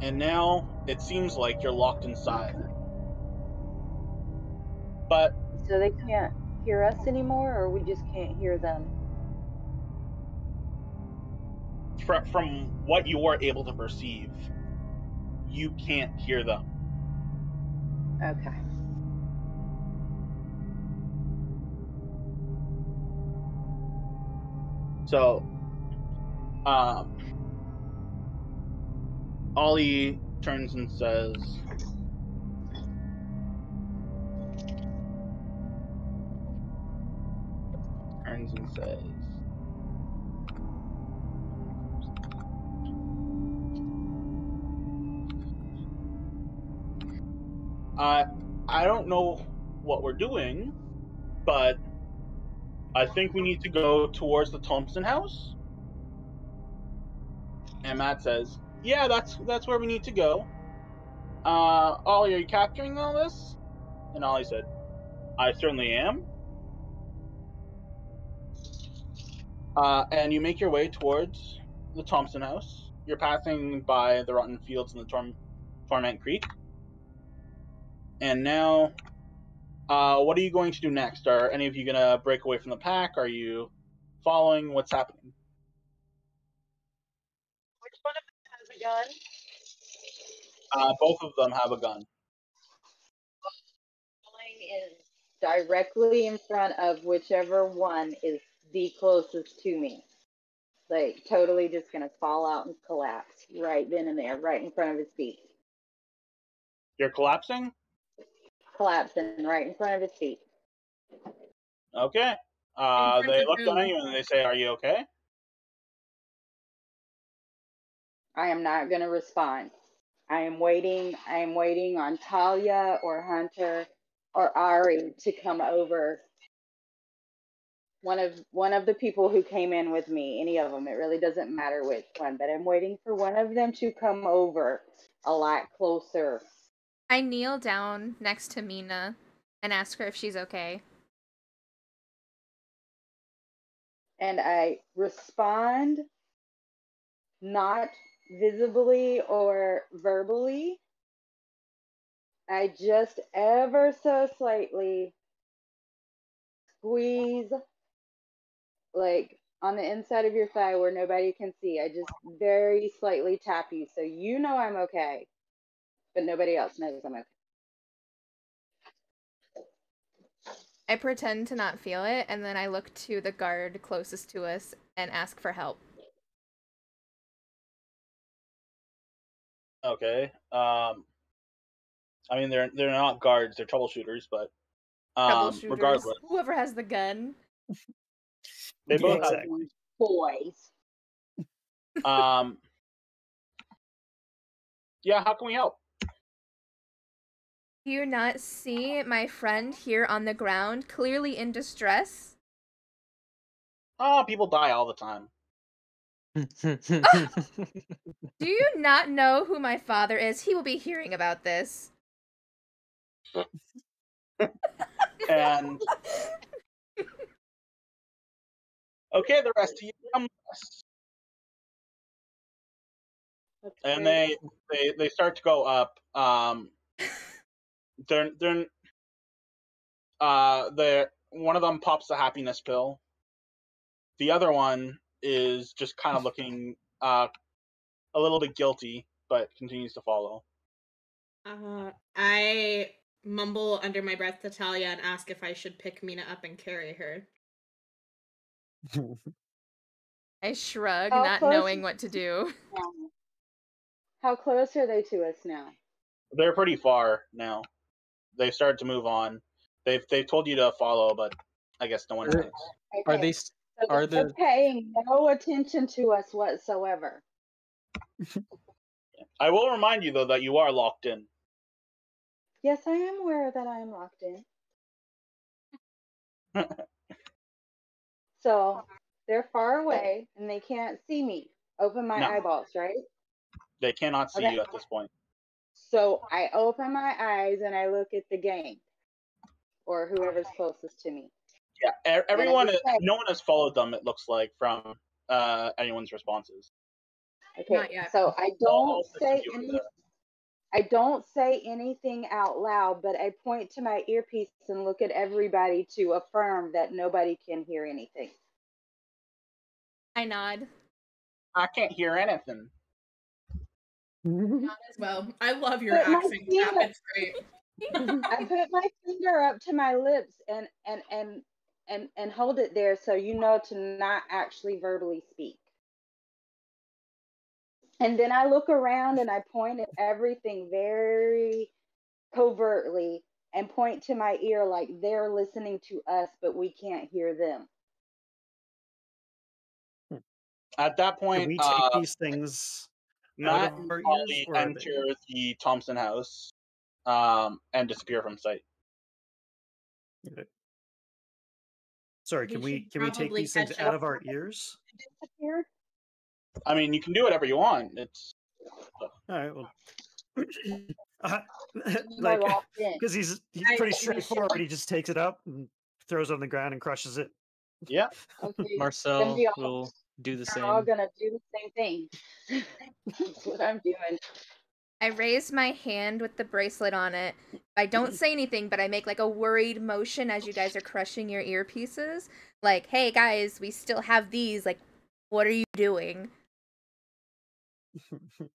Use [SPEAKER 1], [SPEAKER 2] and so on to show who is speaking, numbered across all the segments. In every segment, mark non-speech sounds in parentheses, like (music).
[SPEAKER 1] and now it seems like you're locked inside. But
[SPEAKER 2] So they can't hear us anymore, or we just can't hear them?
[SPEAKER 1] fr- from what you are able to perceive, you can't hear them.
[SPEAKER 2] Okay.
[SPEAKER 1] So, um, Ollie turns and says, turns and says, I I don't know what we're doing, but I think we need to go towards the Thompson house. And Matt says, "Yeah, that's that's where we need to go." Uh, Ollie, are you capturing all this? And Ollie said, "I certainly am." Uh, and you make your way towards the Thompson house. You're passing by the rotten fields and the Torm- Torment Creek. And now, uh, what are you going to do next? Are any of you gonna break away from the pack? Are you following what's happening?
[SPEAKER 2] Which one of them has a gun?
[SPEAKER 1] Uh, both of them have a gun.
[SPEAKER 2] Mine is directly in front of whichever one is the closest to me. Like totally just gonna fall out and collapse right then and there, right in front of his feet.
[SPEAKER 1] You're collapsing.
[SPEAKER 2] Collapsing right in front of his feet.
[SPEAKER 1] Okay. Uh, they look
[SPEAKER 3] whom?
[SPEAKER 1] at you and they say, "Are you okay?"
[SPEAKER 2] I am not gonna respond. I am waiting. I am waiting on Talia or Hunter or Ari to come over. One of one of the people who came in with me, any of them, it really doesn't matter which one, but I'm waiting for one of them to come over a lot closer.
[SPEAKER 3] I kneel down next to Mina and ask her if she's okay.
[SPEAKER 2] And I respond not visibly or verbally. I just ever so slightly squeeze like on the inside of your thigh where nobody can see. I just very slightly tap you so you know I'm okay, but nobody else knows I'm okay.
[SPEAKER 3] I pretend to not feel it, and then I look to the guard closest to us and ask for help.
[SPEAKER 1] Okay. Um, I mean, they're they're not guards; they're troubleshooters. But um,
[SPEAKER 3] Troubleshooters.
[SPEAKER 1] regardless,
[SPEAKER 3] Whoever has the gun.
[SPEAKER 1] they both
[SPEAKER 4] Yeah,
[SPEAKER 1] have.
[SPEAKER 2] Boys.
[SPEAKER 1] Um. Yeah, how can we help?
[SPEAKER 3] Do you not see my friend here on the ground, clearly in distress?
[SPEAKER 1] Oh, people die all the time.
[SPEAKER 3] Do you not know who my father is? He will be hearing about this. (laughs)
[SPEAKER 1] And okay, the rest of you come with us. And they, they they start to go up. Um, they're they're uh they one of them pops the happiness pill. The other one is just kind of looking uh a little bit guilty, but continues to follow.
[SPEAKER 5] Uh, I mumble under my breath to Talia and ask if I should pick Mina up and carry her. (laughs)
[SPEAKER 3] I shrug,
[SPEAKER 2] How
[SPEAKER 3] not
[SPEAKER 2] close
[SPEAKER 3] knowing what to do. (laughs)
[SPEAKER 2] How close are they to us now?
[SPEAKER 1] They're pretty far now. They've started to move on. They've they've told you to follow, but I guess no one
[SPEAKER 4] Are-
[SPEAKER 1] has.
[SPEAKER 4] Are
[SPEAKER 2] Okay,
[SPEAKER 4] they? S-
[SPEAKER 2] so
[SPEAKER 4] are
[SPEAKER 2] they're
[SPEAKER 4] the-
[SPEAKER 2] paying no attention to us whatsoever?
[SPEAKER 1] I will remind you though that you are locked in.
[SPEAKER 2] Yes, I am aware that I am locked in. (laughs) So they're far away and they can't see me. Open my
[SPEAKER 1] No.
[SPEAKER 2] eyeballs, right?
[SPEAKER 1] They cannot see
[SPEAKER 2] Okay.
[SPEAKER 1] you at this point.
[SPEAKER 2] So I open my eyes and I look at the gang or whoever's closest to me.
[SPEAKER 1] Yeah, everyone, no one has followed them. It looks like from uh, anyone's responses.
[SPEAKER 2] Okay.
[SPEAKER 5] Not yet.
[SPEAKER 2] So I
[SPEAKER 1] All
[SPEAKER 2] don't
[SPEAKER 1] six of
[SPEAKER 2] say
[SPEAKER 1] you are
[SPEAKER 2] any. I don't say anything out loud, but I point to my earpiece and look at everybody to affirm that nobody can hear anything.
[SPEAKER 3] I nod.
[SPEAKER 1] I can't hear anything.
[SPEAKER 5] Not as well. I love your
[SPEAKER 2] But my
[SPEAKER 5] accent,
[SPEAKER 2] feet-
[SPEAKER 5] Cap. It's great. (laughs)
[SPEAKER 2] I put my finger up to my lips and and and and and hold it there so you know to not actually verbally speak. And then I look around and I point at everything very covertly and point to my ear like they're listening to us but we can't hear them.
[SPEAKER 1] At that
[SPEAKER 4] Can
[SPEAKER 1] point,
[SPEAKER 4] we take
[SPEAKER 1] uh,
[SPEAKER 4] these things
[SPEAKER 1] Matt
[SPEAKER 4] of
[SPEAKER 1] and
[SPEAKER 4] our ears,
[SPEAKER 1] Polly
[SPEAKER 4] or are they-
[SPEAKER 1] enter the Thompson house um, and disappear from sight.
[SPEAKER 4] Okay. Sorry, can we
[SPEAKER 5] should
[SPEAKER 4] can we take these things out of our ears?
[SPEAKER 1] I mean, you can do whatever you want. It's
[SPEAKER 4] All right, well, (clears throat) uh, (laughs) like (laughs) because he's he's pretty
[SPEAKER 5] we should-
[SPEAKER 4] straightforward. He just takes it up and throws it on the ground and crushes it.
[SPEAKER 1] yeah.
[SPEAKER 2] Okay,
[SPEAKER 6] Marcel we'll do the same.
[SPEAKER 2] We're all gonna do the same thing. (laughs) That's what I'm doing.
[SPEAKER 3] I raise my hand with the bracelet on it. I don't say anything, but I make like a worried motion as you guys are crushing your earpieces. Like, hey guys, we still have these. Like, what are you doing? (laughs)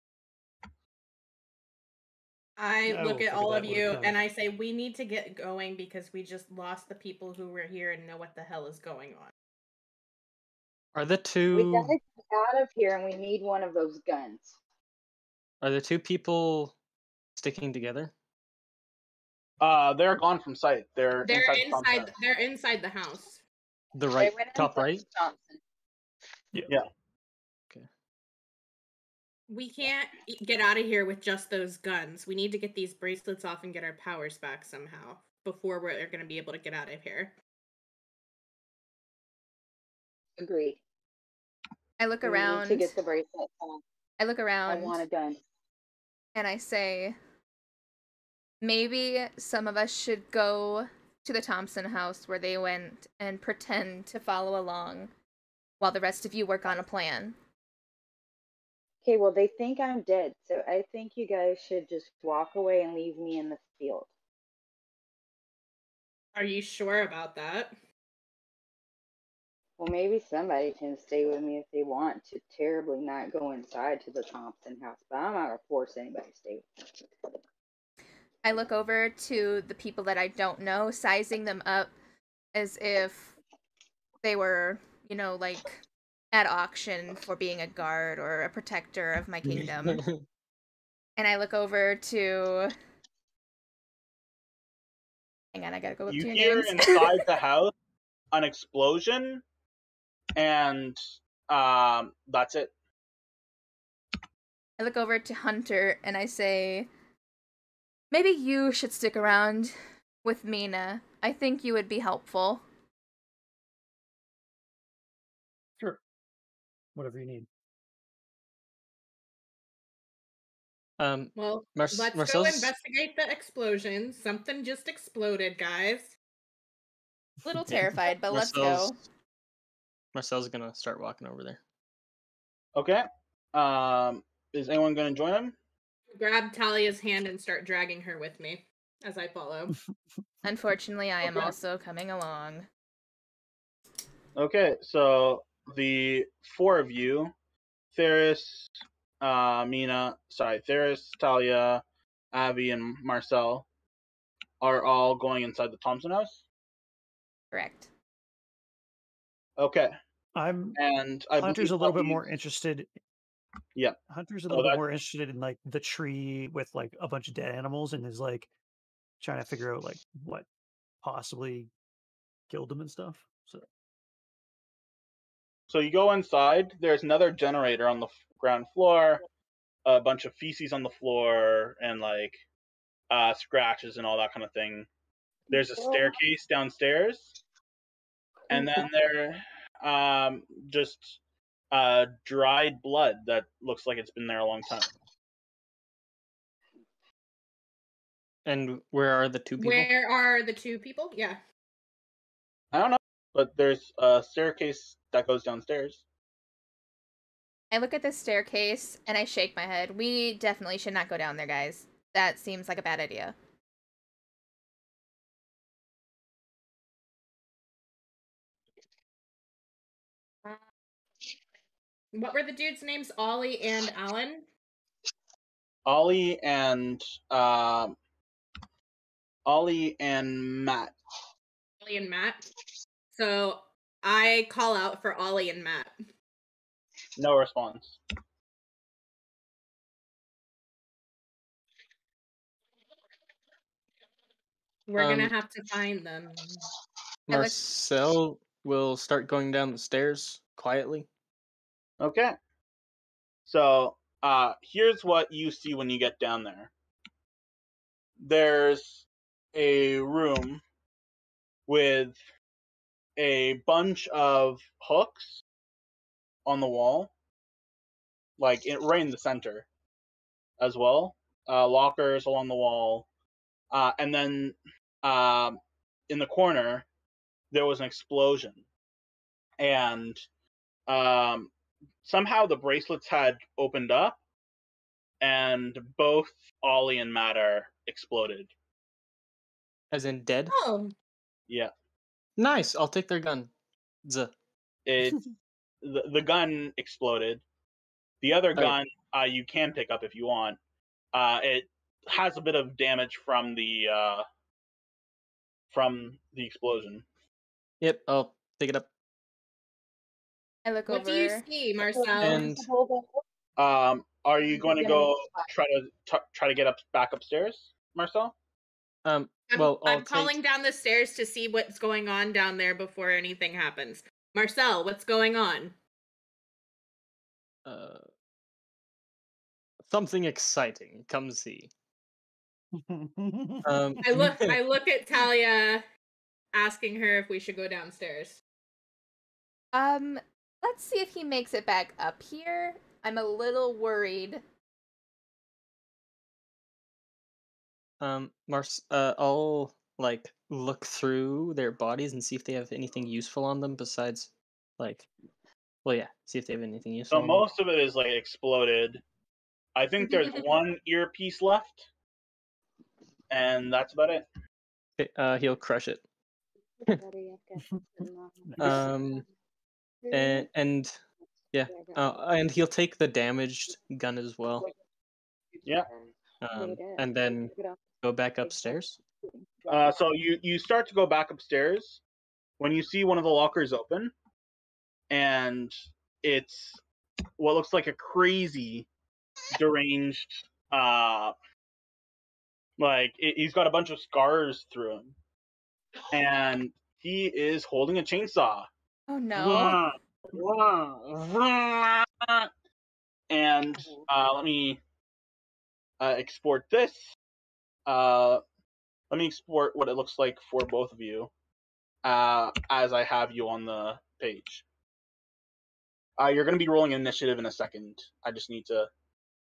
[SPEAKER 5] I
[SPEAKER 4] I
[SPEAKER 5] look
[SPEAKER 4] will
[SPEAKER 5] at all of you
[SPEAKER 4] out.
[SPEAKER 5] and I say, we need to get going because we just lost the people who were here and know what the hell is going on.
[SPEAKER 6] Are the
[SPEAKER 2] We
[SPEAKER 6] two
[SPEAKER 2] gotta get out of here and we need one of those guns.
[SPEAKER 6] Are the two people sticking together?
[SPEAKER 1] Uh, they're gone from sight. They're,
[SPEAKER 5] They're
[SPEAKER 1] inside. the
[SPEAKER 5] inside.
[SPEAKER 1] house.
[SPEAKER 5] They're inside the house.
[SPEAKER 6] The
[SPEAKER 2] They
[SPEAKER 6] right
[SPEAKER 2] went
[SPEAKER 6] top
[SPEAKER 2] inside
[SPEAKER 6] right?
[SPEAKER 2] Thompson.
[SPEAKER 5] We can't get out of here with just those guns. We need to get these bracelets off and get our powers back somehow before we're going to be able to get out of here.
[SPEAKER 2] Agreed.
[SPEAKER 3] I look
[SPEAKER 2] We
[SPEAKER 3] around.
[SPEAKER 2] need to get the bracelet on.
[SPEAKER 3] I look
[SPEAKER 2] I
[SPEAKER 3] around
[SPEAKER 2] want a gun.
[SPEAKER 3] and I say, maybe some of us should go to the Thompson house where they went and pretend to follow along while the rest of you work on a plan.
[SPEAKER 2] Okay, well they think I'm dead, so I think you guys should just walk away and leave me in the field.
[SPEAKER 5] Are you sure about that?
[SPEAKER 2] Well, maybe somebody can stay with me if they want to terribly not go inside to the Thompson house, but I'm not gonna force anybody to stay with me.
[SPEAKER 3] I look over to the people that I don't know, sizing them up as if they were, you know, like at auction for being a guard or a protector of my kingdom. (laughs) and I look over to. Hang on, I gotta go up
[SPEAKER 1] You
[SPEAKER 3] to your
[SPEAKER 1] hear
[SPEAKER 3] names.
[SPEAKER 1] inside the (laughs) house an explosion, and um, that's it.
[SPEAKER 3] I look over to Hunter and I say, maybe you should stick around with Mina. I think you would be helpful.
[SPEAKER 4] Sure. Whatever you need.
[SPEAKER 6] um,
[SPEAKER 5] Well,
[SPEAKER 6] Mar-
[SPEAKER 5] let's go investigate the explosion. Something just exploded, guys.
[SPEAKER 3] A little terrified, but let's go.
[SPEAKER 6] Marcel's Marcel's gonna start walking over there.
[SPEAKER 1] Okay. Um, is anyone going to join him?
[SPEAKER 5] Grab Talia's hand and start dragging her with me as I follow. (laughs)
[SPEAKER 3] Unfortunately, I am
[SPEAKER 1] Okay.
[SPEAKER 3] also coming along.
[SPEAKER 1] Okay, so the four of you, Theris, uh, Mina, sorry, Theris, Talia, Avi, and Marcel, are all going inside the Thompson house.
[SPEAKER 3] Correct.
[SPEAKER 1] Okay,
[SPEAKER 4] I'm
[SPEAKER 1] and I
[SPEAKER 4] Hunter's a little bit more interested.
[SPEAKER 1] Yeah.
[SPEAKER 4] Hunter's a
[SPEAKER 1] Oh,
[SPEAKER 4] little bit more interested in like the tree with like a bunch of dead animals and is like trying to figure out like what possibly killed them and stuff. So
[SPEAKER 1] So you go inside. There's another generator on the f- ground floor, a bunch of feces on the floor, and like uh, scratches and all that kind of thing. There's a staircase downstairs, and then there, um, just uh, dried blood that looks like it's been there a long time.
[SPEAKER 6] And where are the two people?
[SPEAKER 5] Where are the two people? Yeah.
[SPEAKER 1] I don't know, but there's a staircase that goes downstairs.
[SPEAKER 3] I look at the staircase and I shake my head. We definitely should not go down there, guys. That seems like a bad idea.
[SPEAKER 5] What were the dudes' names? Ollie and Alan?
[SPEAKER 1] Ollie and um, Ollie and Matt.
[SPEAKER 5] Ollie and Matt. So I call out for Ollie and Matt.
[SPEAKER 1] No response.
[SPEAKER 5] We're gonna
[SPEAKER 6] Um,
[SPEAKER 5] have to find them.
[SPEAKER 6] Marcel will start going down the stairs quietly.
[SPEAKER 1] Okay. So uh, here's what you see when you get down there. There's a room with a bunch of hooks on the wall, like it, right in the center, as well. Uh, lockers along the wall, uh, and then um, in the corner there was an explosion, and um, somehow the bracelets had opened up, and both Ollie and Matt are exploded.
[SPEAKER 6] As in dead?
[SPEAKER 5] Oh,
[SPEAKER 1] Yeah,
[SPEAKER 6] Nice. I'll take their gun. Z.
[SPEAKER 1] it (laughs) the, the gun exploded. The other
[SPEAKER 6] Oh.
[SPEAKER 1] gun uh, you can pick up if you want. Uh, it has a bit of damage from the uh, from the explosion.
[SPEAKER 6] Yep, I'll take it up.
[SPEAKER 3] I look
[SPEAKER 5] what
[SPEAKER 3] over.
[SPEAKER 5] do you see, Marcel?
[SPEAKER 6] And-
[SPEAKER 1] Um, are you going to go try to t- try to get up back upstairs, Marcel?
[SPEAKER 6] Um,
[SPEAKER 5] I'm,
[SPEAKER 6] well, I'll
[SPEAKER 5] I'm calling
[SPEAKER 6] take-
[SPEAKER 5] down the stairs to see what's going on down there before anything happens. Marcel, what's going on?
[SPEAKER 6] uh, something exciting. Come see. (laughs) Um,
[SPEAKER 5] I look I (laughs) look at Talia asking her if we should go downstairs.
[SPEAKER 3] Um, let's see if he makes it back up here. I'm a little worried.
[SPEAKER 6] Um, Mars, uh, I'll like look through their bodies and see if they have anything useful on them besides, like, well, yeah, see if they have anything useful.
[SPEAKER 1] So
[SPEAKER 6] on them.
[SPEAKER 1] most of it is like exploded. I think there's (laughs) one earpiece left, and that's about it.
[SPEAKER 6] Okay, uh, he'll crush it. (laughs) Um, and and yeah, uh, and he'll take the damaged gun as well.
[SPEAKER 1] Yeah.
[SPEAKER 6] Um, and then go back upstairs.
[SPEAKER 1] Uh, so you you start to go back upstairs when you see one of the lockers open, and it's what looks like a crazy, deranged. Uh, like it, he's got a bunch of scars through him, and he is holding a chainsaw.
[SPEAKER 3] Oh no.
[SPEAKER 1] And uh, let me uh, export this. Uh, let me export what it looks like for both of you uh, as I have you on the page. Uh, you're going to be rolling initiative in a second. I just need to.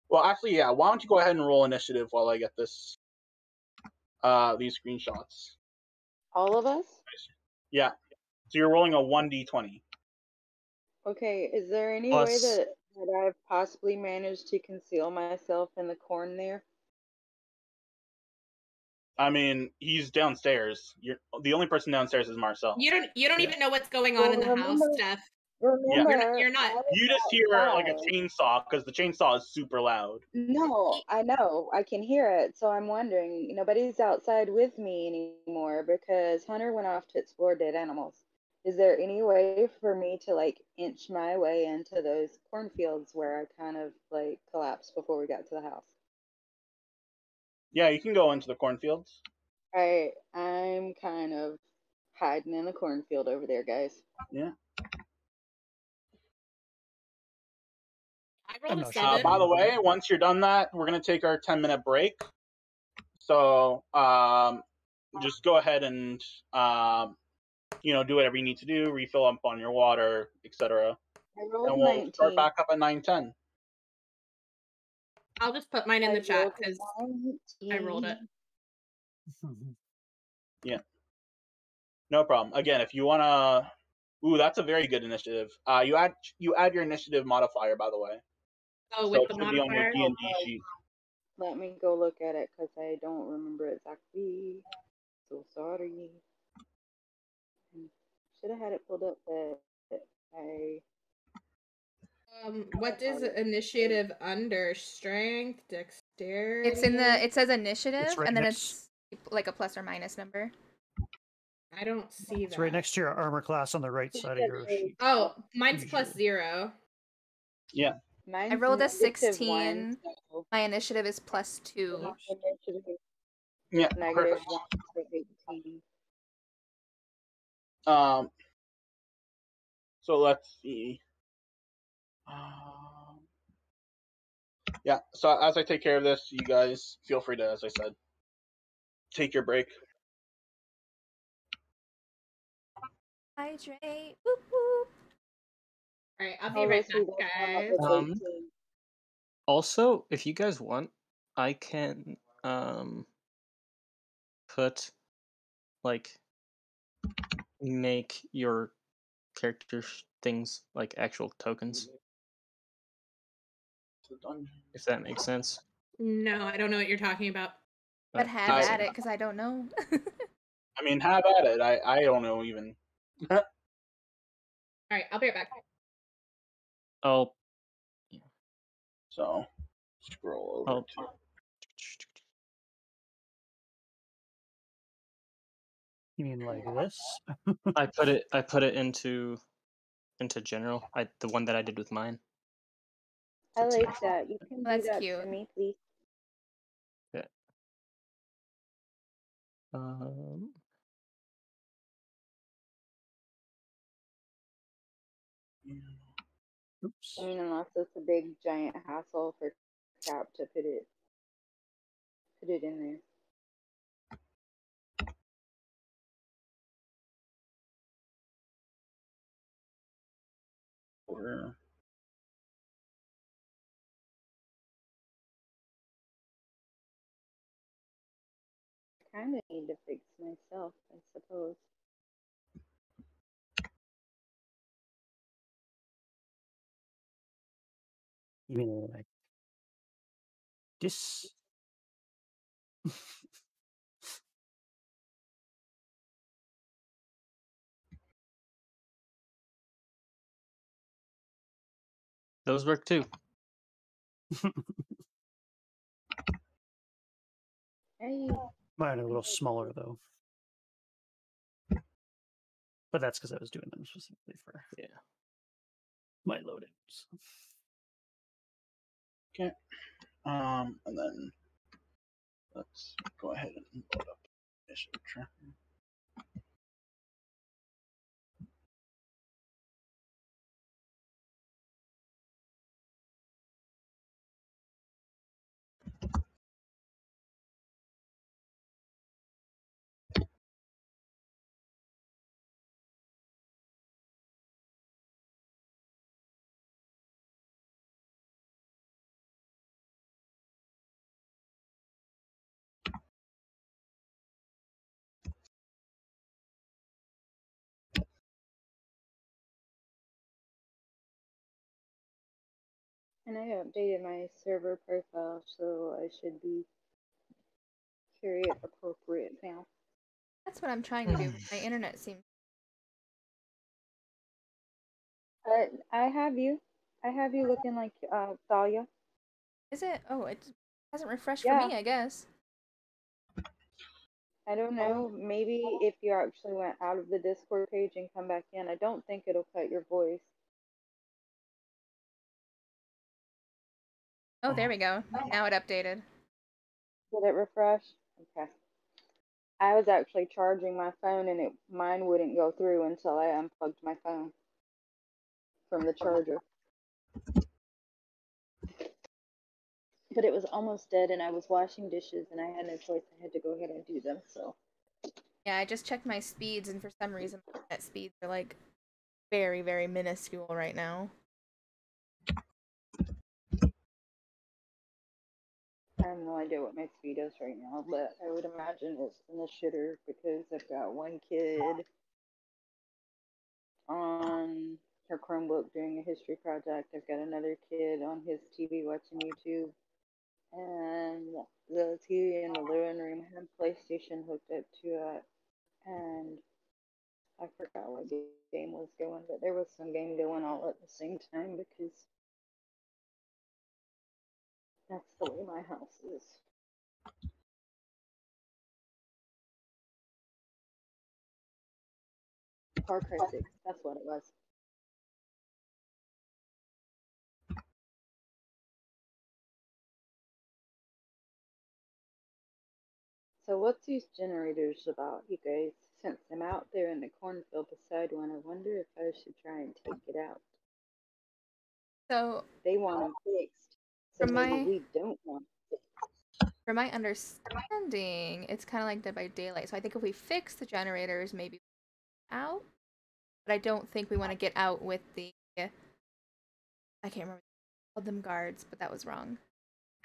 [SPEAKER 1] Well, actually, yeah. Why don't you go ahead and roll initiative while I get this, uh, these screenshots.
[SPEAKER 2] All of us?
[SPEAKER 1] Yeah. So you're rolling a one d20.
[SPEAKER 2] Okay, is there any
[SPEAKER 6] Plus-
[SPEAKER 2] way that, that I've possibly managed to conceal myself in the corn there?
[SPEAKER 1] I mean, he's downstairs. You're the only person downstairs is Marcel.
[SPEAKER 5] You don't you don't
[SPEAKER 1] Yeah.
[SPEAKER 5] even know what's going on in the
[SPEAKER 2] Well,
[SPEAKER 5] house,
[SPEAKER 2] remember-
[SPEAKER 5] Steph.
[SPEAKER 2] Remember,
[SPEAKER 5] You're not- you're not-
[SPEAKER 2] I was
[SPEAKER 1] You just hear like a chainsaw because the chainsaw is super loud.
[SPEAKER 2] No, I know. I can hear it. So I'm wondering, nobody's outside with me anymore because Hunter went off to explore dead animals. Is there any way for me to like inch my way into those cornfields where I kind of like collapsed before we got to the house?
[SPEAKER 1] Yeah, you can go into the cornfields.
[SPEAKER 2] I I'm kind of hiding in the cornfield over there, guys.
[SPEAKER 5] I rolled a
[SPEAKER 4] not sure.
[SPEAKER 1] Uh, by the way, once you're done that, we're gonna take our 10 minute break. So um, just go ahead and um, you know do whatever you need to do, refill up on your water, etc.
[SPEAKER 2] I rolled
[SPEAKER 1] And we'll
[SPEAKER 2] 19.
[SPEAKER 1] start back up at 9:10.
[SPEAKER 5] I'll just put mine in
[SPEAKER 2] I
[SPEAKER 5] the chat because I rolled it.
[SPEAKER 2] 19.
[SPEAKER 1] No problem. Again, if you wanna Ooh, that's a very good initiative. Uh, you add you add your initiative modifier, by the way.
[SPEAKER 5] Oh,
[SPEAKER 1] so
[SPEAKER 5] with
[SPEAKER 1] it
[SPEAKER 5] the
[SPEAKER 1] should be on your
[SPEAKER 5] modifier.
[SPEAKER 1] D sheet.
[SPEAKER 2] Let me go look at it because I don't remember exactly. So sorry. Should have had it pulled up, but I
[SPEAKER 5] Um, what is initiative under? Strength, dexterity.
[SPEAKER 3] It's in the. It says initiative,
[SPEAKER 4] right
[SPEAKER 3] and then
[SPEAKER 4] next-
[SPEAKER 3] it's like a plus or minus number.
[SPEAKER 5] I don't see that.
[SPEAKER 4] It's right next to your armor class on the right side of your sheet.
[SPEAKER 5] Oh, mine's zero.
[SPEAKER 4] Yeah.
[SPEAKER 5] zero.
[SPEAKER 2] mine's
[SPEAKER 3] rolled a
[SPEAKER 2] negative
[SPEAKER 3] 16.
[SPEAKER 2] One, so
[SPEAKER 3] My initiative is plus two.
[SPEAKER 2] initiative
[SPEAKER 1] Yeah,
[SPEAKER 2] negative
[SPEAKER 1] perfect.
[SPEAKER 2] one, so 18.
[SPEAKER 1] Um, so let's see. Um, yeah, so as I take care of this, you guys feel free to, as I said, take your break.
[SPEAKER 3] Hydrate. Whoop whoop.
[SPEAKER 5] All right, I'll be right
[SPEAKER 2] so
[SPEAKER 5] back,
[SPEAKER 2] both come up
[SPEAKER 5] guys.
[SPEAKER 6] Um, Also, if you guys want, I can um put like make your character things like actual tokens,
[SPEAKER 1] To the dungeon.
[SPEAKER 6] if that makes sense.
[SPEAKER 5] No, I don't know what you're talking about.
[SPEAKER 3] But
[SPEAKER 6] Uh,
[SPEAKER 3] have
[SPEAKER 1] I-
[SPEAKER 3] at it, because I don't know. (laughs)
[SPEAKER 1] I mean, have at it. I I don't know even. (laughs)
[SPEAKER 5] All right, I'll be right back.
[SPEAKER 6] I'll
[SPEAKER 1] So scroll over
[SPEAKER 6] Oh.
[SPEAKER 4] You mean like this?
[SPEAKER 6] I put (laughs) it I put it into into general. I the one that I did with mine.
[SPEAKER 2] I
[SPEAKER 6] It's-
[SPEAKER 2] like that. You can do
[SPEAKER 3] That's
[SPEAKER 2] that
[SPEAKER 3] cute.
[SPEAKER 2] for me, please.
[SPEAKER 6] Um,
[SPEAKER 4] Oops.
[SPEAKER 2] I mean, unless it's a big giant hassle for Cap to put it put it in there.
[SPEAKER 1] Or
[SPEAKER 2] Kind of need to fix myself, I suppose.
[SPEAKER 4] You mean like this? (laughs)
[SPEAKER 6] those work too.
[SPEAKER 2] Hey,
[SPEAKER 4] Mine are a little smaller though. But that's because I was doing them specifically for
[SPEAKER 6] Yeah.
[SPEAKER 4] my loadings.
[SPEAKER 1] um, and then let's go ahead and load up initiative tracker.
[SPEAKER 2] And I updated my server profile, so I should be period appropriate now.
[SPEAKER 3] That's what I'm trying to do. My internet seems.
[SPEAKER 2] But I have you. I have you looking like uh, Thalia.
[SPEAKER 3] Is it? Oh, it hasn't refreshed
[SPEAKER 2] Yeah.
[SPEAKER 3] for me, I guess.
[SPEAKER 2] I don't know. Maybe if you actually went out of the Discord page and come back in, I don't think it'll cut your voice.
[SPEAKER 3] Oh, there we go. Oh. Now it updated.
[SPEAKER 2] Did it refresh? Okay. I was actually charging my phone and it mine wouldn't go through until I unplugged my phone from the charger. But it was almost dead and I was washing dishes and I had no choice. I had to go ahead and do them. So
[SPEAKER 3] Yeah, I just checked my speeds, and for some reason, my internet speeds are like very, very minuscule right now.
[SPEAKER 2] I have no idea what my speed is right now, but I would imagine it's in the shitter because I've got one kid on her Chromebook doing a history project. I've got another kid on his TV watching YouTube. And the TV in the living room had PlayStation hooked up to it. And I forgot what game was going, but there was some game going all at the same time because that's the way my house is. Far Cry 6, that's what it was. So what's these generators about, you guys? Since I'm out there in the cornfield beside one, I wonder if I should try and take it out.
[SPEAKER 3] So,
[SPEAKER 2] They want them fixed, so
[SPEAKER 3] From my-
[SPEAKER 2] we don't want
[SPEAKER 3] from my understanding, it's kind of like Dead by Daylight. So I think if we fix the generators, maybe out. But I don't think we want to get out with the. I can't remember. Called them guards, but that was wrong.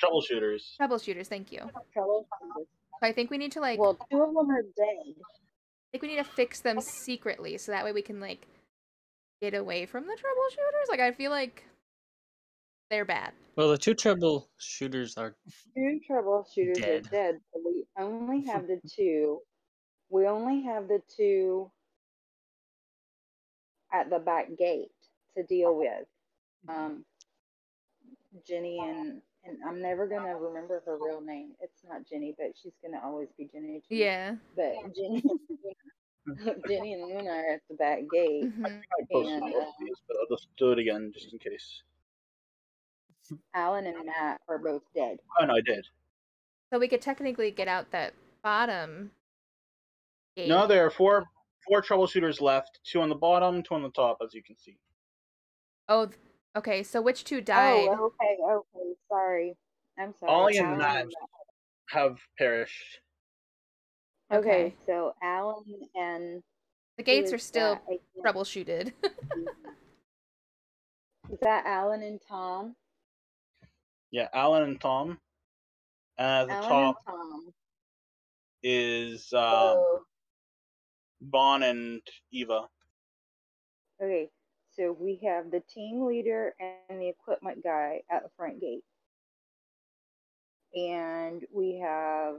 [SPEAKER 1] Troubleshooters.
[SPEAKER 3] Troubleshooters, thank you.
[SPEAKER 2] trouble.
[SPEAKER 3] So I think we need to like.
[SPEAKER 2] Well, two of them are dead.
[SPEAKER 3] I think we need to fix them secretly, so that way we can like get away from the troubleshooters. Like I feel like they're bad.
[SPEAKER 6] Well, the two troubleshooters are
[SPEAKER 2] Two troubleshooters
[SPEAKER 6] Dead.
[SPEAKER 2] are dead. But we only (laughs) have the two. We only have the two at the back gate to deal with. Um, Jenny and and I'm never gonna remember her real name. It's not Jenny, but she's gonna always be Jenny. to me.
[SPEAKER 3] Yeah.
[SPEAKER 2] But Jenny, and (laughs) Luna, Jenny and Luna are at the back gate.
[SPEAKER 3] Mhm.
[SPEAKER 1] I posted
[SPEAKER 2] And,
[SPEAKER 1] all of these, but I'll just do it again just in case.
[SPEAKER 2] Alan and Matt are both dead.
[SPEAKER 1] Oh no, I did.
[SPEAKER 3] So we could technically get out that bottom gate.
[SPEAKER 1] No, there are four four troubleshooters left. Two on the bottom, two on the top, as you can see.
[SPEAKER 3] Oh, okay. So which two oh, died?
[SPEAKER 2] Oh, okay, okay. Sorry, I'm sorry.
[SPEAKER 1] Ollie and
[SPEAKER 2] Alan
[SPEAKER 1] Matt have perished.
[SPEAKER 2] Okay,
[SPEAKER 3] Okay.
[SPEAKER 2] so Alan and
[SPEAKER 3] the gates are still
[SPEAKER 2] that?
[SPEAKER 3] Troubleshooted. (laughs)
[SPEAKER 2] Is that Alan and Tom?
[SPEAKER 1] Yeah, Alan and Tom. And at the
[SPEAKER 2] Alan
[SPEAKER 1] top
[SPEAKER 2] and Tom.
[SPEAKER 1] is um,
[SPEAKER 2] Oh,
[SPEAKER 1] Vaughn and Eva.
[SPEAKER 2] okay, so we have the team leader and the equipment guy at the front gate, and we have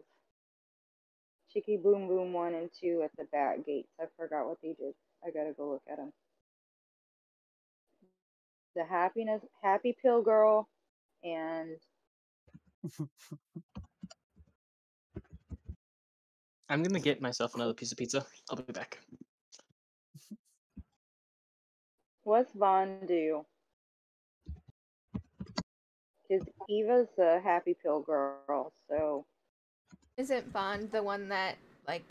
[SPEAKER 2] Chicky Boom Boom one and two at the back gates. I forgot what they did. I gotta go look at them. The happiness, happy pill girl, and
[SPEAKER 6] I'm gonna get myself another piece of pizza. I'll be back.
[SPEAKER 2] what's Vaughn do? Because Eva's a happy pill girl, so
[SPEAKER 3] Isn't Bond the one that like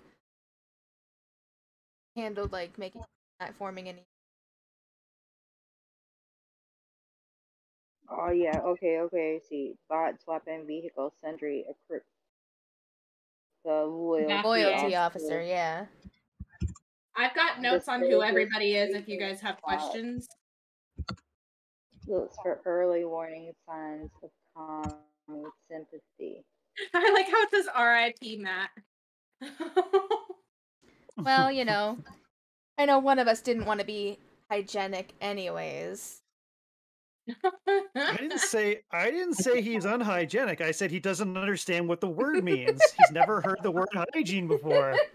[SPEAKER 3] handled like making not forming any?
[SPEAKER 2] Oh yeah, okay, okay. I see, bot swapping vehicle sundry equip the loyalty,
[SPEAKER 3] Loyalty
[SPEAKER 2] officer.
[SPEAKER 3] officer, yeah.
[SPEAKER 5] I've got notes on who everybody is if you guys have questions.
[SPEAKER 2] Looks for early warning signs of calm with sympathy. (laughs)
[SPEAKER 5] I like how it says R.I.P. Matt.
[SPEAKER 3] Well, you (laughs) know, I know one of us didn't want to be hygienic, anyways.
[SPEAKER 4] I didn't (laughs) say I didn't say he's unhygienic. I said he doesn't understand what the word means. He's never heard the word hygiene before. (laughs)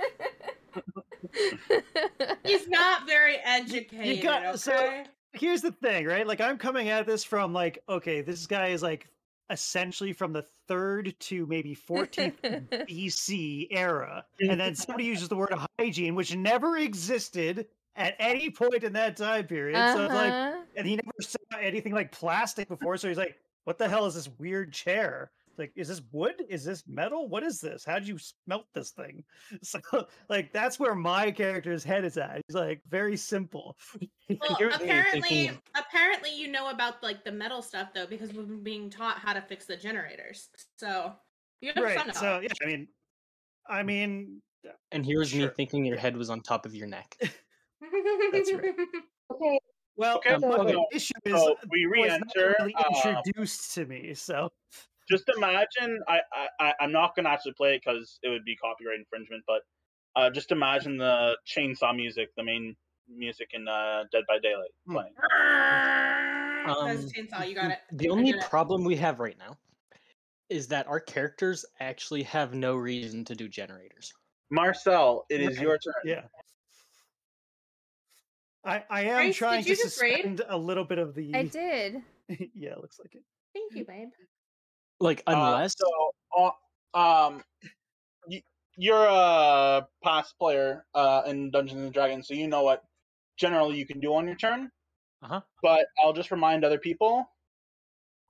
[SPEAKER 5] He's not very educated.
[SPEAKER 4] got- so- Here's the thing, right? Like I'm coming at this from like, okay, this guy is like essentially from the third to maybe 14th (laughs) BC era, and then somebody uses the word hygiene, which never existed at any point in that time period. So it's like,
[SPEAKER 3] Uh-huh.
[SPEAKER 4] and he never saw anything like plastic before. So he's like, "What the hell is this weird chair? Like, is this wood? Is this metal? What is this? How would you smelt this thing?" (laughs) So, like, that's where my character's head is at. He's like very simple. (laughs)
[SPEAKER 5] Well, apparently, apparently you know about like the metal stuff though, because we've been being taught how to fix the generators. So you have
[SPEAKER 4] right.
[SPEAKER 5] some
[SPEAKER 4] So yeah, I mean, I mean,
[SPEAKER 6] And here's me thinking your head was on top of your neck. (laughs)
[SPEAKER 4] That's right. (laughs)
[SPEAKER 2] Okay,
[SPEAKER 4] well,
[SPEAKER 1] Okay,
[SPEAKER 4] um,
[SPEAKER 2] so-
[SPEAKER 4] okay, the issue is
[SPEAKER 1] So
[SPEAKER 4] uh,
[SPEAKER 1] we re-enter.
[SPEAKER 4] really
[SPEAKER 1] uh,
[SPEAKER 4] introduced to me. So
[SPEAKER 1] just imagine. I, I I- I'm not gonna actually play it because it would be copyright infringement. But uh, just imagine the chainsaw music, the main music in uh, Dead by Daylight
[SPEAKER 4] Hmm.
[SPEAKER 1] playing.
[SPEAKER 6] Um,
[SPEAKER 5] chainsaw. You got it.
[SPEAKER 6] The only
[SPEAKER 5] it.
[SPEAKER 6] problem we have right now is that our characters actually have no reason to do generators.
[SPEAKER 1] Marcel, it is
[SPEAKER 4] Right.
[SPEAKER 1] your turn.
[SPEAKER 4] Yeah. I I am
[SPEAKER 5] Bryce,
[SPEAKER 4] trying to
[SPEAKER 5] just raid?
[SPEAKER 4] suspend a little bit of the.
[SPEAKER 3] I did. (laughs)
[SPEAKER 4] yeah, looks like it.
[SPEAKER 5] Thank you, babe.
[SPEAKER 6] Like
[SPEAKER 1] Uh,
[SPEAKER 6] unless
[SPEAKER 1] so, uh, um, y- you're a past player uh, in Dungeons and Dragons, so you know what generally you can do on your turn.
[SPEAKER 6] Uh-huh.
[SPEAKER 1] But I'll just remind other people.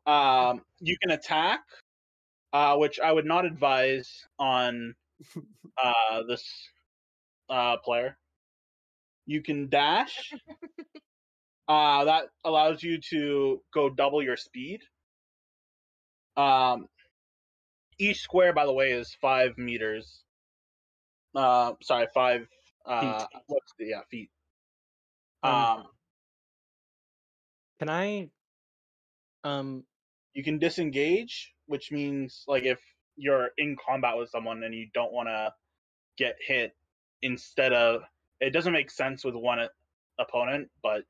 [SPEAKER 1] Um, you can attack, uh, which I would not advise on (laughs) uh, this uh, player. You can dash. (laughs) uh, that allows you to go double your speed. Um, each square, by the way, is five meters. Uh, sorry, five. Uh, what's the yeah feet?
[SPEAKER 6] Um,
[SPEAKER 1] Um,
[SPEAKER 6] can I um
[SPEAKER 1] you can disengage, which means like if you're in combat with someone and you don't want to get hit, instead of it doesn't make sense with one opponent, but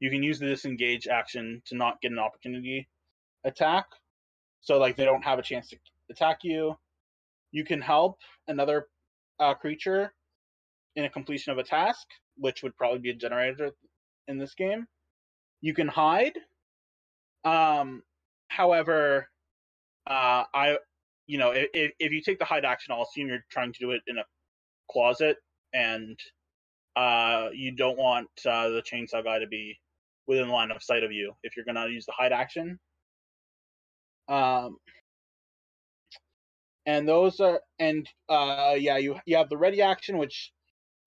[SPEAKER 1] you can use the disengage action to not get an opportunity attack. So like they don't have a chance to attack you. You can help another uh, creature in a completion of a task, which would probably be a generator in this game. You can hide. Um, however, uh, I, you know, if, if you take the hide action, I'll assume you're trying to do it in a closet, and uh, you don't want uh, the chainsaw guy to be within line of sight of you if you're gonna use the hide action. Um, and those are, and uh, yeah, you you have the ready action, which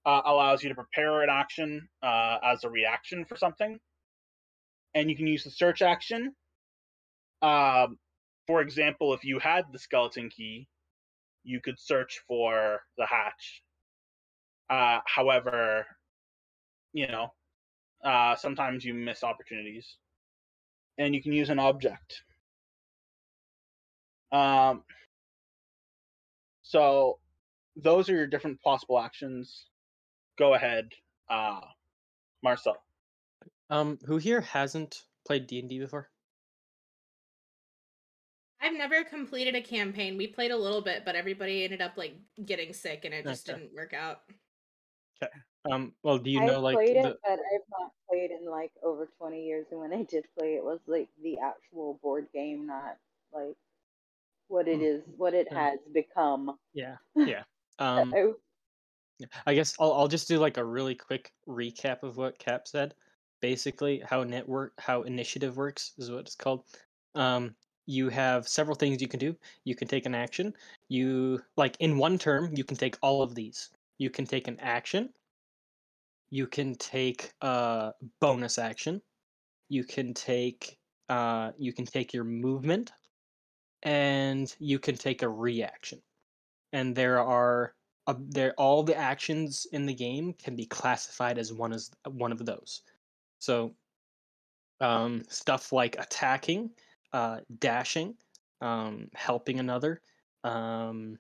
[SPEAKER 1] uh, allows you to prepare an action uh, as a reaction for something, and you can use the search action. Um, for example, if you had the skeleton key, you could search for the hatch. Uh, however, you know, uh, sometimes you miss opportunities, and you can use an object. Um, so those are your different possible actions. Go ahead, uh, Marcel.
[SPEAKER 6] um who here hasn't played D&D before?
[SPEAKER 5] I've never completed a campaign. We played a little bit, but everybody ended up like getting sick, and it just
[SPEAKER 6] Okay.
[SPEAKER 5] didn't work out.
[SPEAKER 6] Um well, do you
[SPEAKER 2] I've
[SPEAKER 6] know like
[SPEAKER 2] played
[SPEAKER 6] the
[SPEAKER 2] it, but I've not played in like over 20 years. And when I did play, it was like the actual board game, not like what it
[SPEAKER 6] Hmm.
[SPEAKER 2] what it
[SPEAKER 6] Hmm.
[SPEAKER 2] has become.
[SPEAKER 6] Yeah. (laughs) Yeah. Um I guess I'll I'll just do like a really quick recap of what Cap said. Basically, how network how initiative works is what it's called. Um, you have several things you can do. You can take an action. You like in one term, you can take all of these. You can take an action. You can take a bonus action. You can take uh you can take your movement, and you can take a reaction. And there are uh, there all the actions in the game can be classified as one as one of those. So um, stuff like attacking, uh, dashing, um, helping another, um,